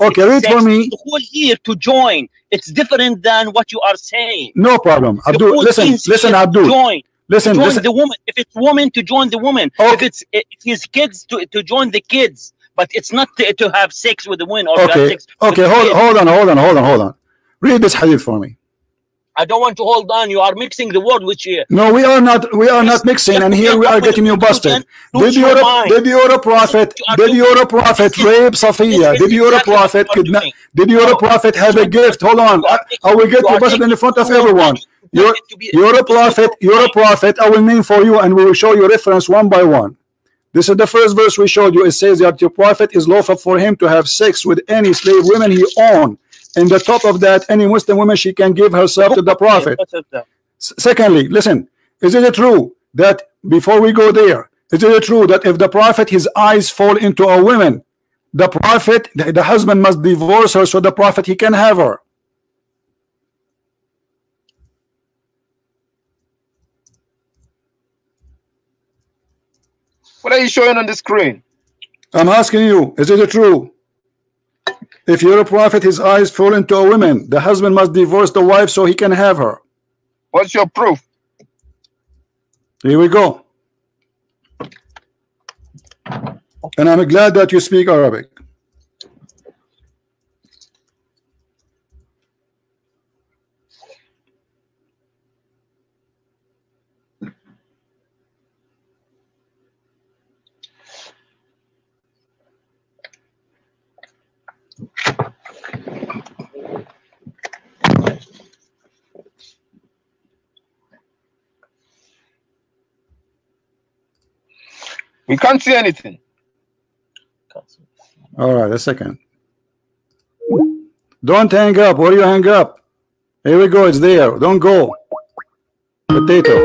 Okay, read for me. here to join. It's different than what you are saying. No problem. Abdul, listen, listen, Abdul. Join. Listen, join listen. the woman. If it's woman, to join the woman. Okay. If it's if his kids, to, to join the kids. But it's not to, to have sex with the woman or to have Okay, sex okay. Hold, hold on, hold on, hold on, hold on. Read this hadith for me. I don't want to hold on. You are mixing the word which uh, No, we are not. We are not mixing, and here we are getting you busted. Did your did your prophet did your prophet rape Safiya? Did your prophet kidnap? Did your prophet have a gift? Hold on, I, I will get you busted in front of everyone. You're you're a prophet. You're a prophet. I will name for you, and we will show you reference one by one. This is the first verse we showed you. It says that your prophet is lawful for him to have sex with any slave women he own. And the top of that, any Muslim woman she can give herself to the prophet. Secondly, listen, is it true that before we go there, is it true that if the prophet his eyes fall into a woman, the prophet, the, the husband must divorce her so the prophet he can have her? What are you showing on the screen? I'm asking you, is it true? If you're a prophet, his eyes fall into a woman, the husband must divorce the wife so he can have her. What's your proof? Here we go. And I'm glad that you speak Arabic. We can't see anything. All right, a second. Don't hang up. Where do you hang up? Here we go. It's there. Don't go. Potato.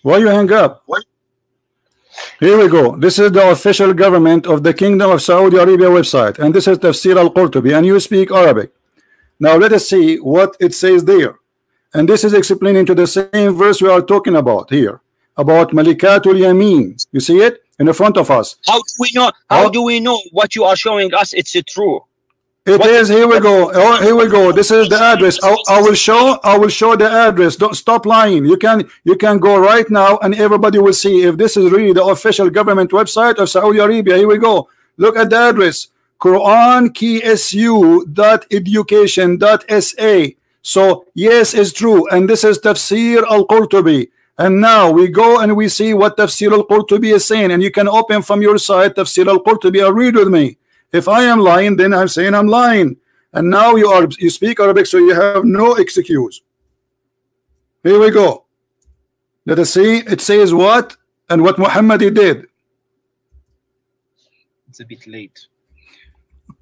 Why you hang up? Here we go. This is the official government of the Kingdom of Saudi Arabia website, and this is Tafsir al-Qurtubi, and you speak Arabic. Now let us see what it says there. And this is explaining to the same verse we are talking about here, about Malikatul Yamin. You see it in the front of us. How do we know? How How- do we know what you are showing us? It's true. It What- is. Here we go. Oh, here we go. This is the address. I, I will show. I will show the address. Don't stop lying. You can. You can go right now, and everybody will see if this is really the official government website of Saudi Arabia. Here we go. Look at the address. QuranKSU.education.sa. So yes, it's true, and this is Tafsir al-Qurtubi. And now we go and we see what Tafsir al-Qurtubi is saying, and you can open from your side Tafsir al-Qurtubi and read with me. If I am lying, then I'm saying I'm lying. And now you are you speak Arabic, so you have no excuse. Here we go. Let us see. It says what and what Muhammad did. It's a bit late.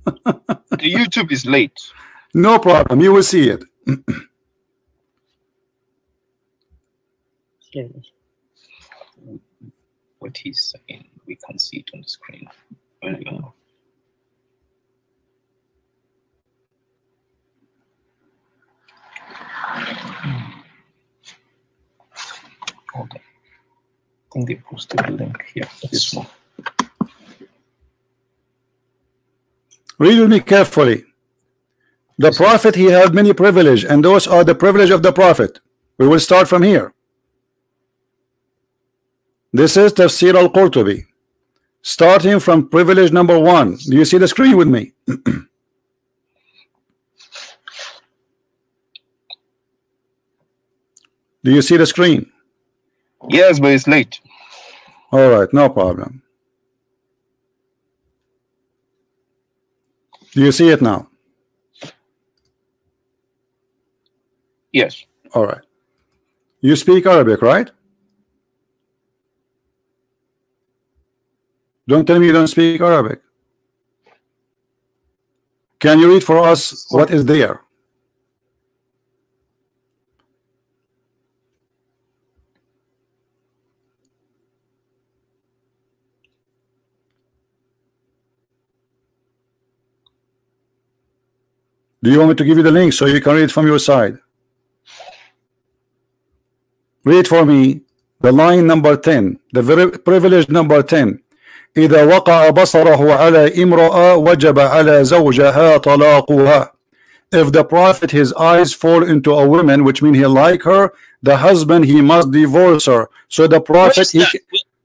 The YouTube is late. No problem. You will see it. What he's saying, we can see it on the screen. Well. Hold on. I think they posted the link here. This one. Read with me carefully. The prophet he had many privilege, and those are the privilege of the prophet. We will start from here. This is Tafsir al-Qurtubi. Starting from privilege number one. Do you see the screen with me? Do you see the screen? Yes, but it's late. All right, no problem. Do you see it now? Yes. All right. You speak Arabic, right? Don't tell me you don't speak Arabic. Can you read for us what is there? Do you want me to give you the link so you can read from your side? Read for me the line number 10, the very privilege number 10. إذا وقع بصره على امرأة وجب على زوجها طلاقها. If the prophet his eyes fall into a woman, which means he like her, the husband he must divorce her. So the prophet he,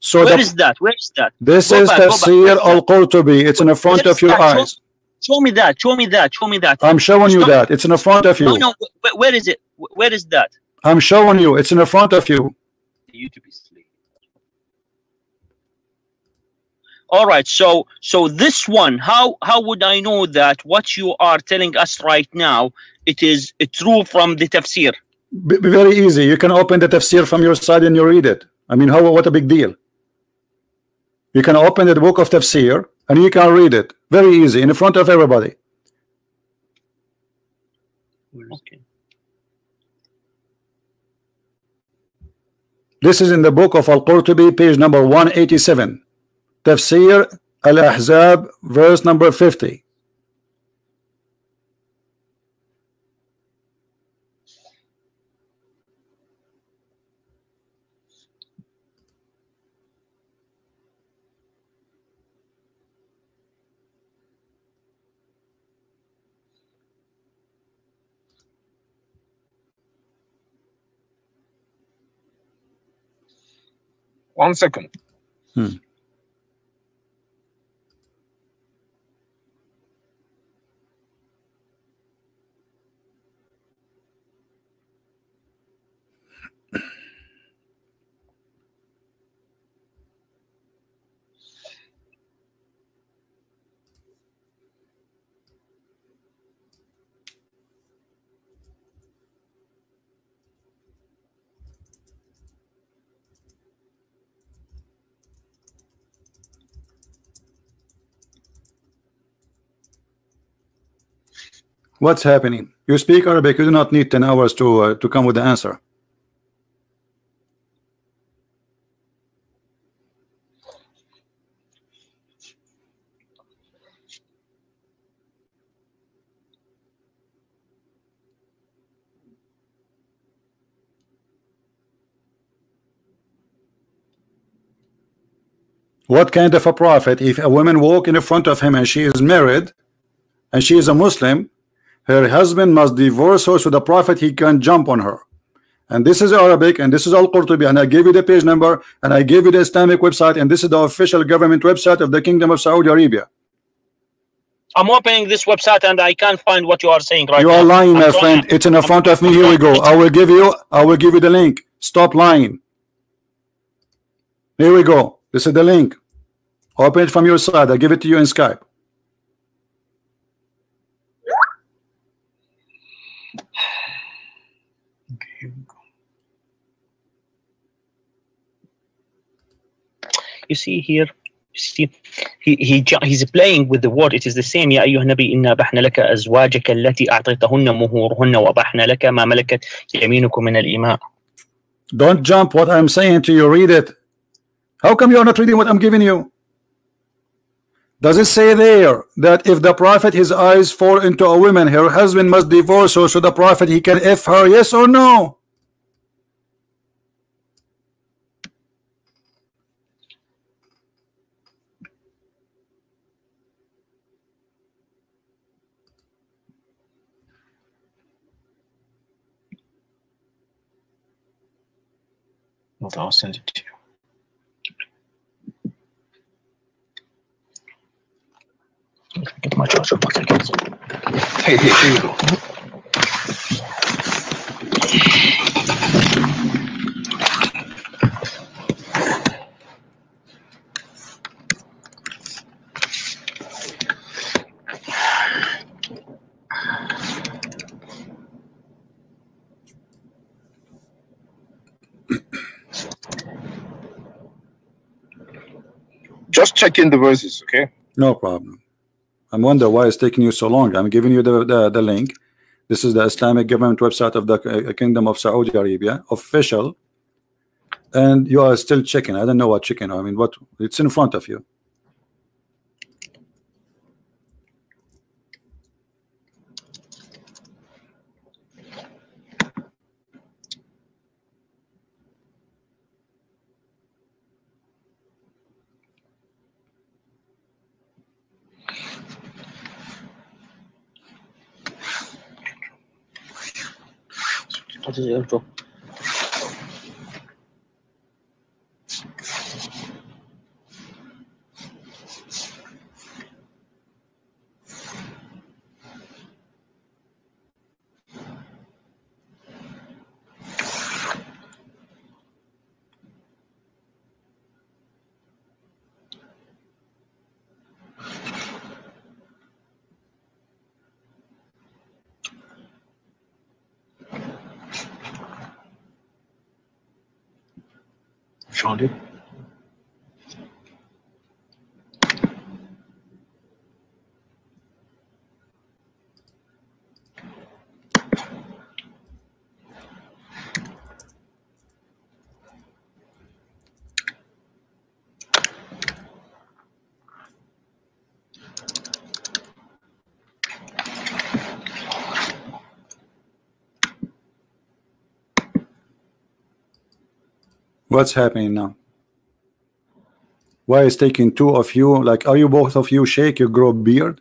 so Where the, is that? Where is that? this Go is back, go back. Tafsir al-Qurtubi. It's in the front Where of is your that? Show- eyes. Show me that. Show me that. Show me that. I'm showing you Stop. that. It's in the front of you. no, no. wh- Where is it? Wh- Where is that? I'm showing you. It's in the front of you. YouTube is asleep. All right. So, so this one, how how would I know that what you are telling us right now it is it's true from the tafsir? B- very easy. You can open the tafsir from your side and you read it. I mean, how what a big deal. You can open the book of tafsir and you can read it. Very easy in front of everybody. Okay. This is in the book of Al-Qurtubi, page number 187. Tafsir Al-Ahzab, verse number 50. One second. Hmm. What's happening? You speak Arabic. You do not need 10 hours to uh, to come with the answer. What kind of a prophet if a woman walk in front of him and she is married and she is a Muslim her husband must divorce her so the prophet he can jump on her. And this is Arabic and this is Al-Qurtubi and I gave you the page number and I gave you the Islamic website and this is the official government website of the Kingdom of Saudi Arabia. I'm opening this website and I can't find what you are saying right you now. are lying my I'm friend. It's in the front of me. Here we go. I will give you I will give you the link. Stop lying. Here we go. This is the link. Open it from your side. I give it to you in Skype You see here. You see, he he ju- he's playing with the word. It is the same. يا أيها النبي إنا أبحنا لك أزواجك التي أعطيتهن مهورهن وأبحنا لك ما ملكت يمينكم من الإماء. Don't jump what I'm saying to you. Read it. How come you're not reading what I'm giving you? Does it say there that if the prophet his eyes fall into a woman, her husband must divorce her so the prophet he can F her? Yes or no? I'll send it to you. Get my charger. Hey, here you go. Just checking the verses, okay? No problem. I'm wondering why it's taking you so long. I'm giving you the, the, the link. This is the Islamic government website of the uh, Kingdom of Saudi Arabia, official. And you are still checking. I don't know what checking. I mean, what it's in front of you. What is the What's happening now? Why is taking two of you? Like, are you both of you sheikh? You grow beard?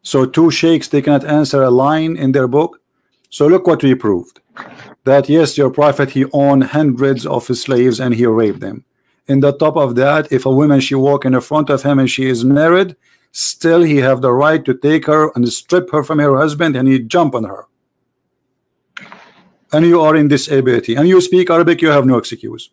So two sheikhs they cannot answer a line in their book. So look what we proved. That yes, your prophet he owned hundreds of slaves and he raped them. In the top of that, if a woman she walk in the front of him and she is married, still he have the right to take her and strip her from her husband and he jump on her. And you are in disability and you speak Arabic, you have no excuse.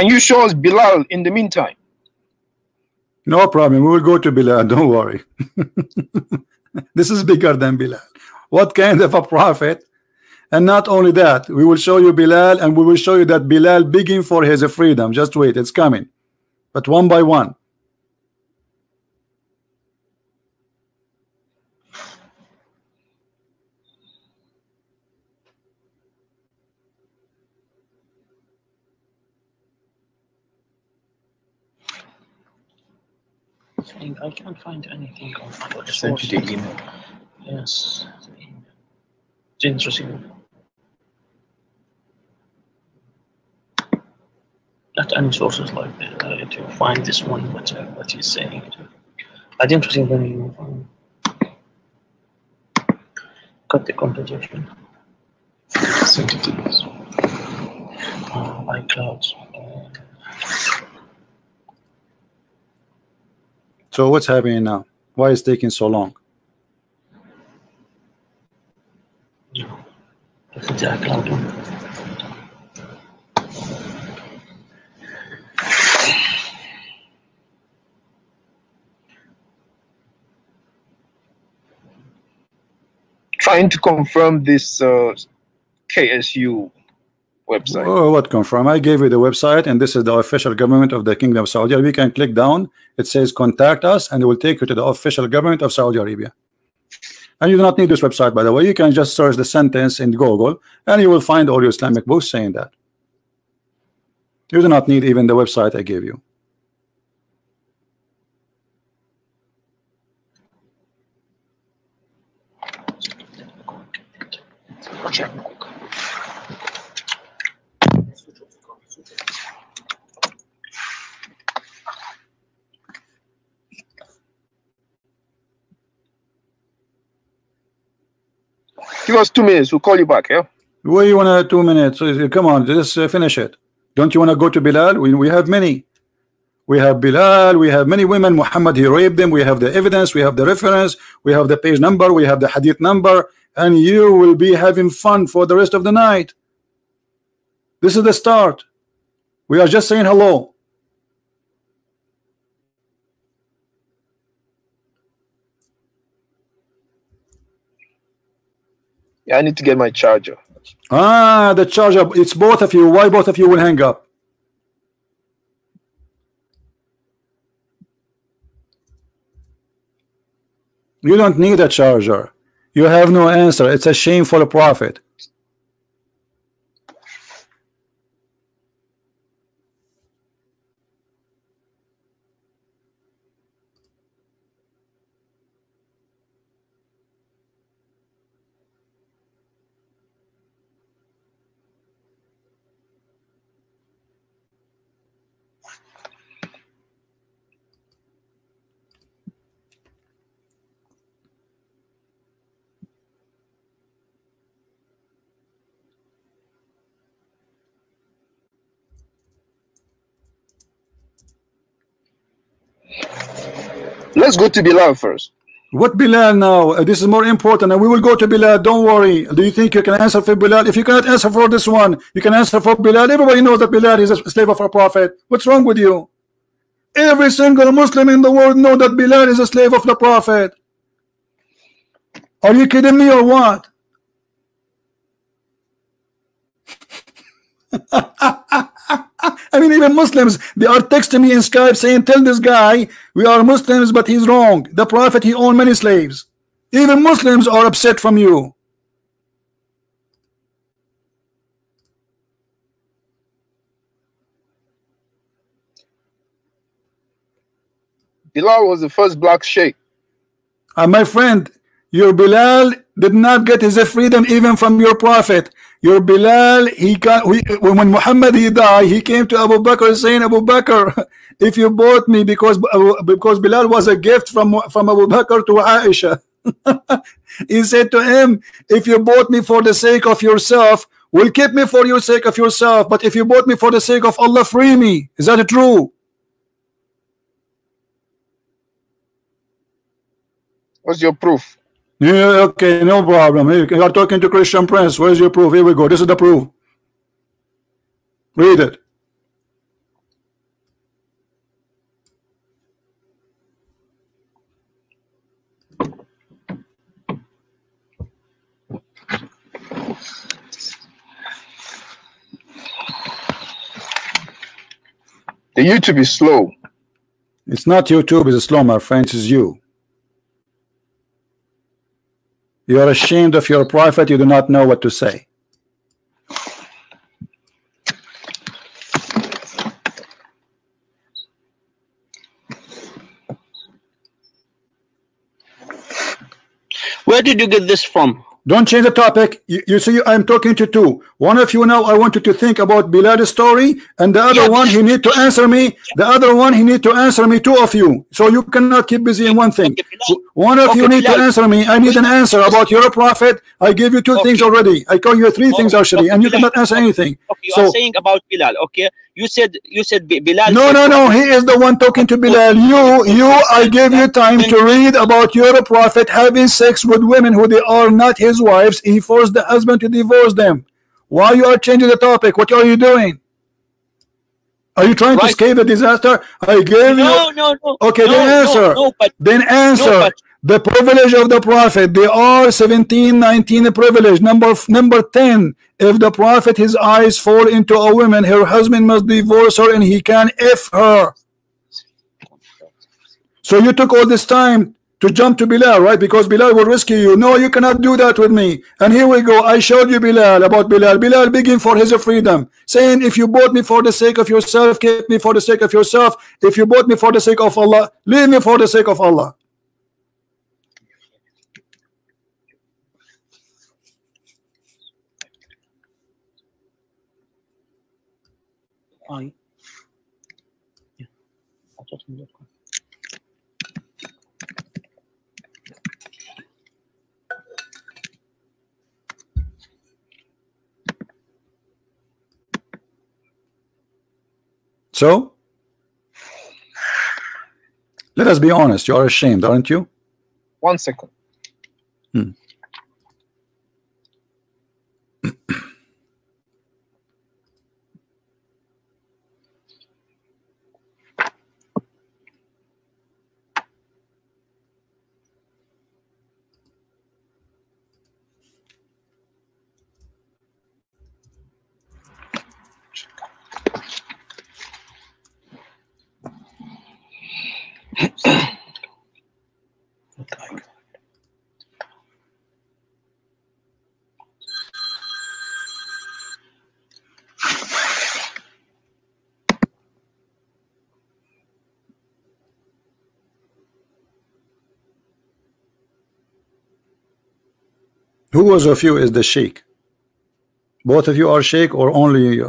Can you show us Bilal in the meantime? No problem. We will go to Bilal. Don't worry. this is bigger than Bilal. What kind of a prophet? And not only that, we will show you Bilal and we will show you that Bilal begging for his freedom. Just wait, it's coming. But one by one. Saying I can't find anything on I sent you the email. Yes. It's interesting. Not any sources like that uh, to find this one, but uh, what he's saying. I didn't receive any. Um, cut the composition. Sent it to us. Uh, iCloud. Uh, So what's happening now? Why is taking so long? Trying to confirm this uh, KSU website. Oh, what confirm? I gave you the website, and this is the official government of the Kingdom of Saudi Arabia. You can click down. It says contact us, and it will take you to the official government of Saudi Arabia. And you do not need this website, by the way. You can just search the sentence in Google, and you will find all your Islamic books saying that. You do not need even the website I gave you. Give us two minutes. We'll call you back. Yeah. Where you want two minutes? Come on, just uh, finish it. Don't you want to go to Bilal? We, we have many. We have Bilal, we have many women. Muhammad, he raped them. We have the evidence, we have the reference, we have the page number, we have the hadith number, and you will be having fun for the rest of the night. This is the start. We are just saying hello. Yeah, I need to get my charger. Ah, the charger. It's both of you. Why both of you will hang up? You don't need a charger. You have no answer. It's a shameful prophet. Let's go to Bilal first. What Bilal now? Uh, this is more important, and we will go to Bilal. Don't worry. Do you think you can answer for Bilal? If you cannot answer for this one, you can answer for Bilal. Everybody knows that Bilal is a slave of our prophet. What's wrong with you? Every single Muslim in the world know that Bilal is a slave of the prophet. Are you kidding me or what? I mean, even Muslims, they are texting me in Skype saying, tell this guy, we are Muslims, but he's wrong. The Prophet, he owned many slaves. Even Muslims are upset from you. Bilal was the first black sheikh. And my friend, your Bilal did not get his freedom even from your prophet. Your Bilal, he got we, when Muhammad he died, he came to Abu Bakr saying, Abu Bakr, if you bought me because because Bilal was a gift from from Abu Bakr to Aisha. he said to him, if you bought me for the sake of yourself, will keep me for your sake of yourself. But if you bought me for the sake of Allah, free me. Is that true? What's your proof? Yeah, okay, no problem. You are talking to Christian Prince. Where's your proof? Here we go. This is the proof. Read it. The YouTube is slow. It's not YouTube, it's slow, my friends, it's you. You are ashamed of your prophet, you do not know what to say. Where did you get this from? Don't change the topic. You, you see, I'm talking to two. One of you now, I want you to think about Bilal's story, and the other Yeah. one, he need to answer me. The other one, he need to answer me. Two of you. So you cannot keep busy in one thing. Okay, One of you Okay, need to answer me. I need an answer about your prophet. I give you two Okay. things already. I call you three things actually, and you Bilal. cannot answer anything. Okay, you So- are saying about Bilal. Okay, you said you said Bilal. No, no, no. He is the one talking to Bilal. You, you. I gave you time to read about your prophet having sex with women who they are not his wives. He forced the husband to divorce them. Why you are changing the topic? What are you doing? Are you trying to escape the disaster? I gave you. No, no, no. Okay, no, then no, answer. No, but Then answer. No, the privilege of the prophet. They are 17, 19 privilege. Number number 10. If the prophet his eyes fall into a woman, her husband must divorce her and he can F her. So you took all this time to jump to Bilal, right? Because Bilal will rescue you. No, you cannot do that with me. And here we go. I showed you Bilal about Bilal. Bilal begging for his freedom, saying, If you bought me for the sake of yourself, keep me for the sake of yourself. If you bought me for the sake of Allah, leave me for the sake of Allah. Why? Yeah. I thought you were- So let us be honest. You are ashamed, aren't you? One second. Hmm. Who was of you is the sheikh? Both of you are sheikh or only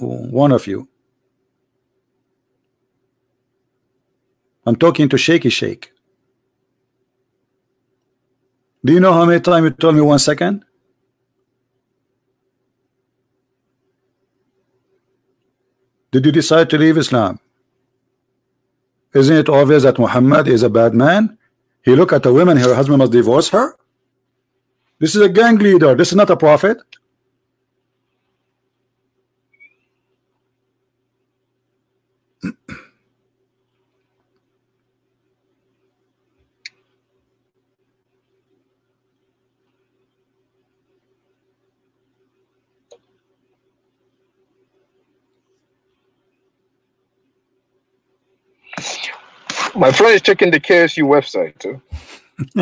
one of you? I'm talking to shaky shake. Do you know how many times you told me one second? Did you decide to leave Islam? Isn't it obvious that Muhammad is a bad man? He look at a woman, her husband must divorce her. This is a gang leader. This is not a prophet. My friend is checking the KSU website too.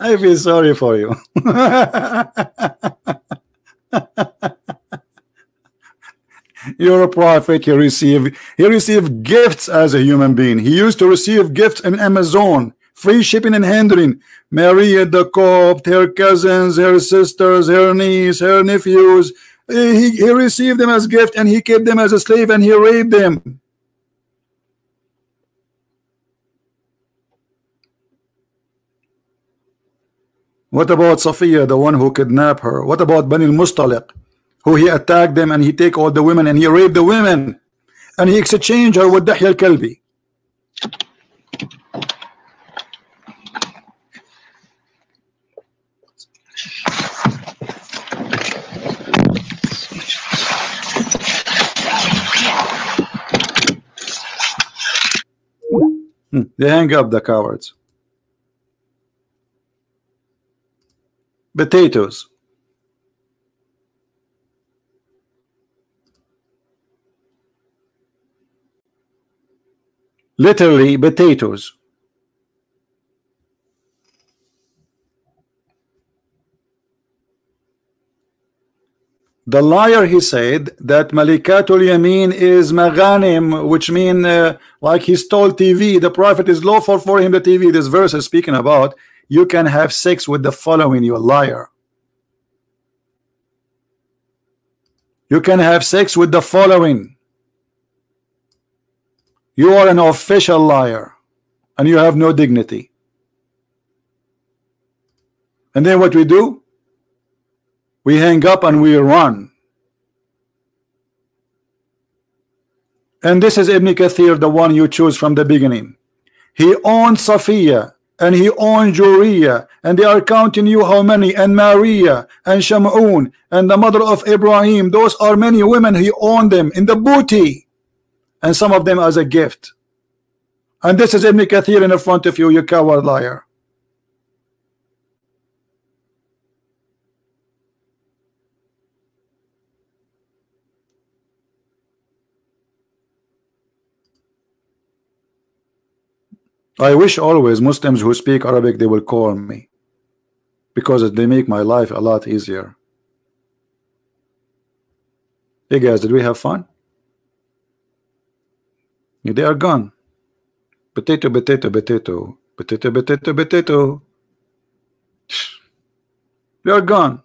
I feel sorry for you. You're a prophet. He received he received gifts as a human being. He used to receive gifts in Amazon, free shipping and handling. Maria the Copt, her cousins, her sisters, her niece, her nephews. He, he received them as gift and he kept them as a slave and he raped them. What about Safiya, the one who kidnapped her? What about Bani al-Mustaliq, who he attacked them and he take all the women and he raped the women and he exchanged her with Dahya al-Kalbi? Hmm, They hang up the cowards. Potatoes. Literally potatoes. The liar he said that Malikatul Yamin is Maghanim, which mean uh, like he stole TV. The Prophet is lawful for him the TV. This verse is speaking about you can have sex with the following, you liar. You can have sex with the following. You are an official liar and you have no dignity. And then what we do? We hang up and we run. And this is Ibn Kathir, the one you choose from the beginning. He owned Safiya and he owned Juriya, and they are counting you how many, and Maria, and Shamun, and the mother of Ibrahim. Those are many women, he owned them in the booty, and some of them as a gift. And this is Ibn Kathir in front of you, you coward liar. I wish always Muslims who speak Arabic they will call me because they make my life a lot easier. Hey guys, did we have fun? They are gone. Potato, potato, potato, potato, potato, potato. They are gone.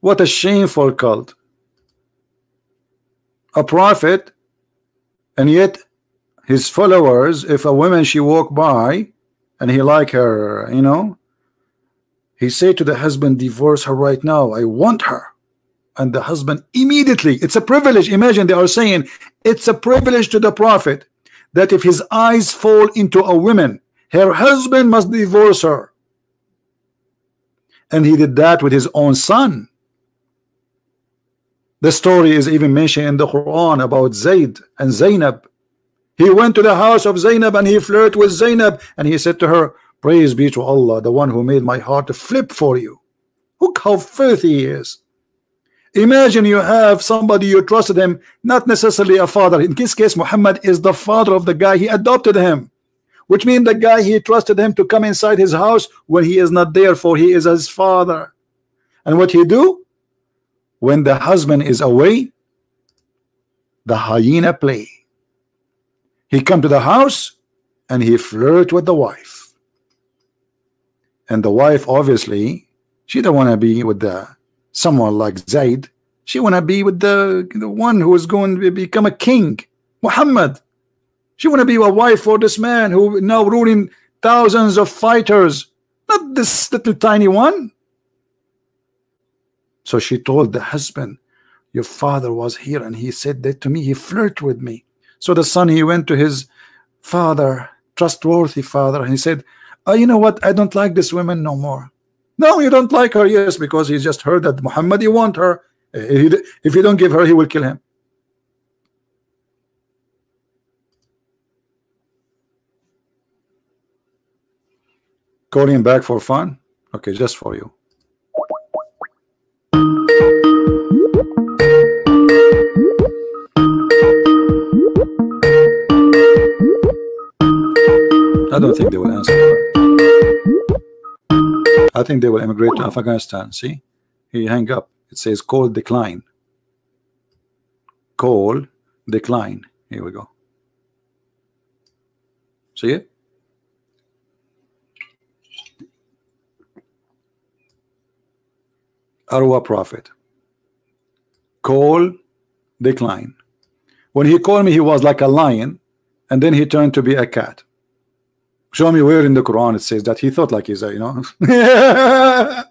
What a shameful cult. A prophet and yet his followers if a woman she walk by and he like her you know he say to the husband divorce her right now. I want her. And the husband immediately it's a privilege. Imagine they are saying it's a privilege to the prophet that if his eyes fall into a woman her husband must divorce her. And he did that with his own son the story is even mentioned in the Quran about Zayd and Zainab he went to the house of Zainab and he flirted with Zainab and he said to her praise be to Allah the one who made my heart to flip for you. Look how filthy he is. Imagine you have somebody you trusted him not necessarily a father. In this case Muhammad is the father of the guy he adopted him which means the guy he trusted him to come inside his house when he is not there for he is his father. And what he do when the husband is away the hyena play. He come to the house and he flirt with the wife. And the wife obviously she don't want to be with the someone like Zaid. She want to be with the, the one who is going to become a king Muhammad. She want to be a wife for this man who now ruling thousands of fighters. Not this little tiny one so she told the husband your father was here and he said that to me he flirted with me. So the son he went to his father trustworthy father and he said oh, you know what? I don't like this woman no more. No you don't like her yes because he just heard that Muhammad you want her. If you don't give her he will kill him. Calling back for fun? Okay just for you I don't think they will answer I think they will immigrate to Afghanistan. See, he hang up. It says call decline. Call decline. Here we go. See it? Arwa Prophet. Call decline. When he called me, he was like a lion, and then he turned to be a cat. Show me where in the Quran it says that he thought like he's a, you know,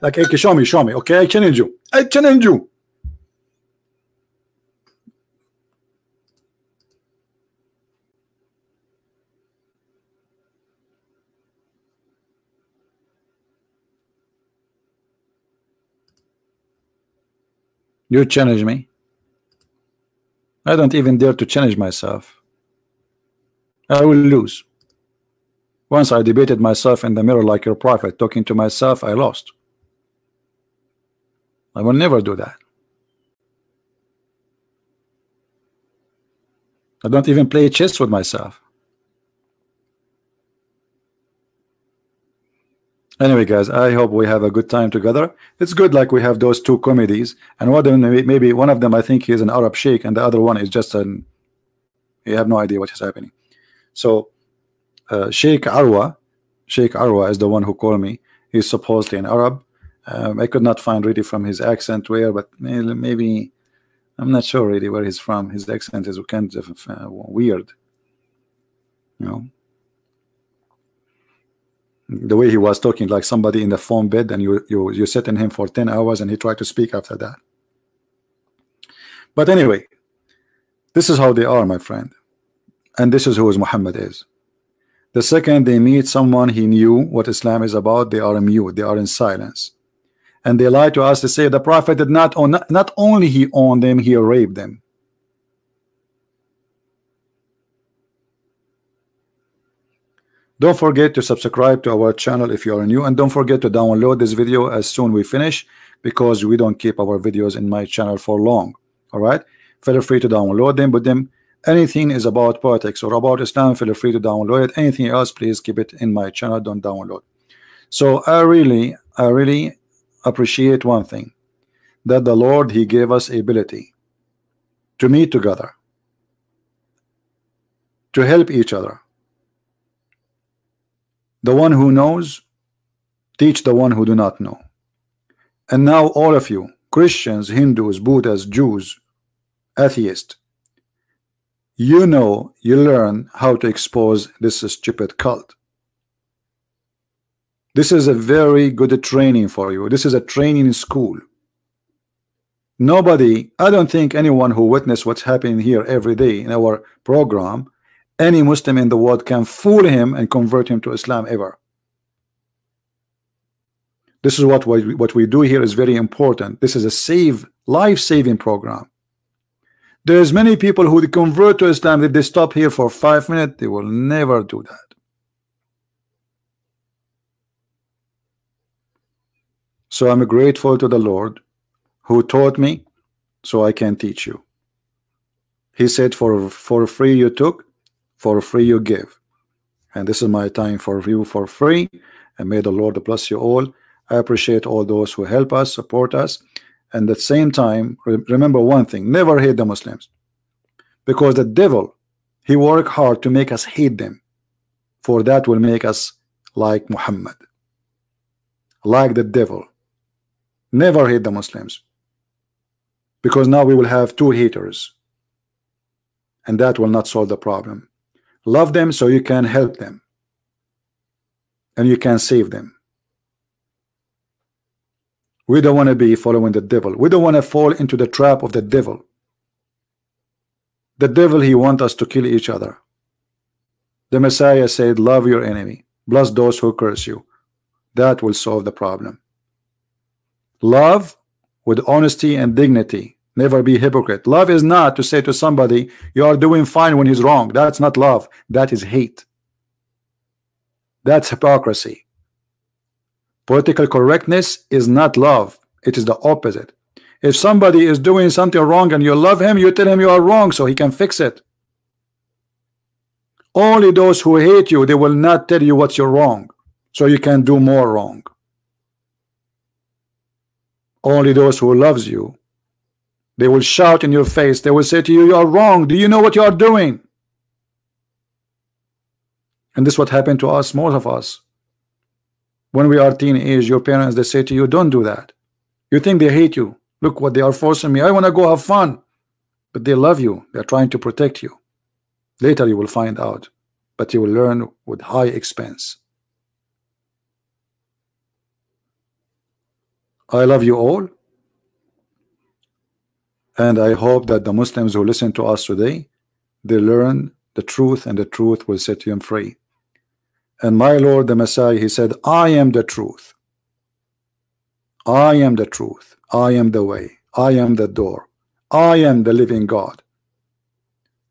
like, okay, show me, show me. Okay, I challenge you. I challenge you. You challenge me. I don't even dare to challenge myself. I will lose. Once I debated myself in the mirror like your prophet, talking to myself, I lost. I will never do that. I don't even play chess with myself. Anyway, guys, I hope we have a good time together. It's good like we have those two comedies, and one of them, maybe one of them, I think he's an Arab sheikh, and the other one is just an. You have no idea what is happening. So uh, Sheikh Arwa Sheikh Arwa is the one who called me. He's supposedly an Arab. Um, I could not find really from his accent where but maybe I'm not sure really where he's from. His accent is kind of uh, weird you know? The way he was talking like somebody in the phone bed and you you you sit in him for 10 hours and he tried to speak after that. But anyway this is how they are my friend. And this is who is Muhammad is the second they meet someone he knew what Islam is about, they are mute, they are in silence. And they lie to us to say the Prophet did not own, not, not only he owned them, he raped them. Don't forget to subscribe to our channel if you are new and don't forget to download this video as soon we finish because we don't keep our videos in my channel for long. All right, feel free to download them, put them anything is about politics. Or about Islam feel free to download it. Anything else please keep it in my channel. Don't download. So I really I really appreciate one thing that the Lord he gave us ability to meet together to help each other. The one who knows teach the one who do not know. And now all of you Christians Hindus Buddhists Jews atheists you know you learn how to expose this stupid cult This is a very good training for you. This is a training school. Nobody, I don't think anyone who witnessed what's happening here every day in our program, any Muslim in the world can fool him and convert him to Islam ever. This is what we, what we do here is very important. This is a save life-saving program. There's many people who convert to Islam if they stop here for five minutes, they will never do that. So I'm grateful to the Lord who taught me so I can teach you. He said for for free you took, for free you give. And this is my time for you for free. And may the Lord bless you all. I appreciate all those who help us, support us. And at the same time, re remember one thing, never hate the Muslims. Because the devil, he work hard to make us hate them. For that will make us like Muhammad. Like the devil. Never hate the Muslims. Because now we will have two haters. And that will not solve the problem. Love them so you can help them. And you can save them. We don't want to be following the devil. We don't want to fall into the trap of the devil. The devil, he wants us to kill each other. The Messiah said, love your enemy. Bless those who curse you. That will solve the problem. Love with honesty and dignity. Never be hypocrite. Love is not to say to somebody, you are doing fine when he's wrong. That's not love. That is hate. That's hypocrisy. Political correctness is not love. It is the opposite. If somebody is doing something wrong and you love him, you tell him you are wrong so he can fix it. Only those who hate you, they will not tell you what's you're wrong so you can do more wrong. Only those who loves you, they will shout in your face. They will say to you, you are wrong. Do you know what you are doing? And this is what happened to us, most of us. When we are teenage, your parents, they say to you, don't do that. You think they hate you. Look what they are forcing me. I want to go have fun. But they love you. They're trying to protect you. Later you will find out. But you will learn with high expense. I love you all. And I hope that the Muslims who listen to us today, they learn the truth and the truth will set them free. And my Lord, the Messiah, he said, I am the truth. I am the truth. I am the way. I am the door. I am the living God.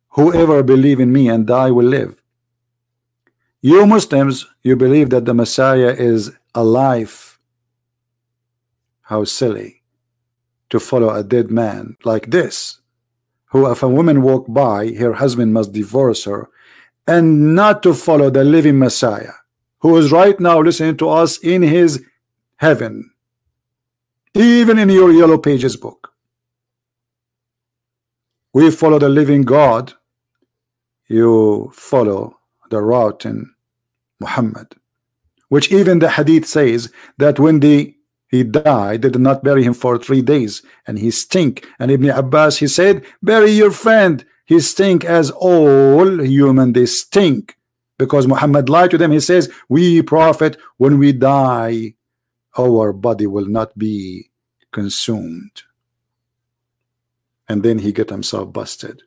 Whoever believe in me and die will live. You Muslims, you believe that the Messiah is alive how silly to follow a dead man like this, who if a woman walk by, her husband must divorce her, and not to follow the living Messiah, who is right now listening to us in his heaven, even in your yellow pages book. We follow the living God, you follow the route in Muhammad, which even the hadith says that when the he died. They did not bury him for three days, and he stink. And Ibn Abbas he said, bury your friend. He stink as all human they stink. Because Muhammad lied to them. He says, we prophet, when we die, our body will not be consumed. And then he get himself busted.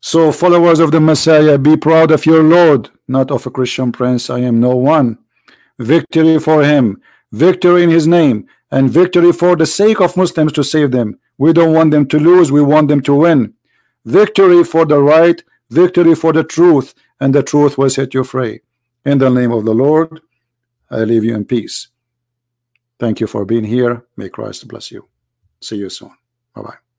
So followers of the Messiah, be proud of your Lord, not of a Christian prince. I am no one. Victory for him victory in his name and victory for the sake of Muslims to save them we don't want them to lose we want them to win victory for the right victory for the truth and the truth will set you free. In the name of the Lord I leave you in peace. Thank you for being here. May Christ bless you. See you soon. Bye bye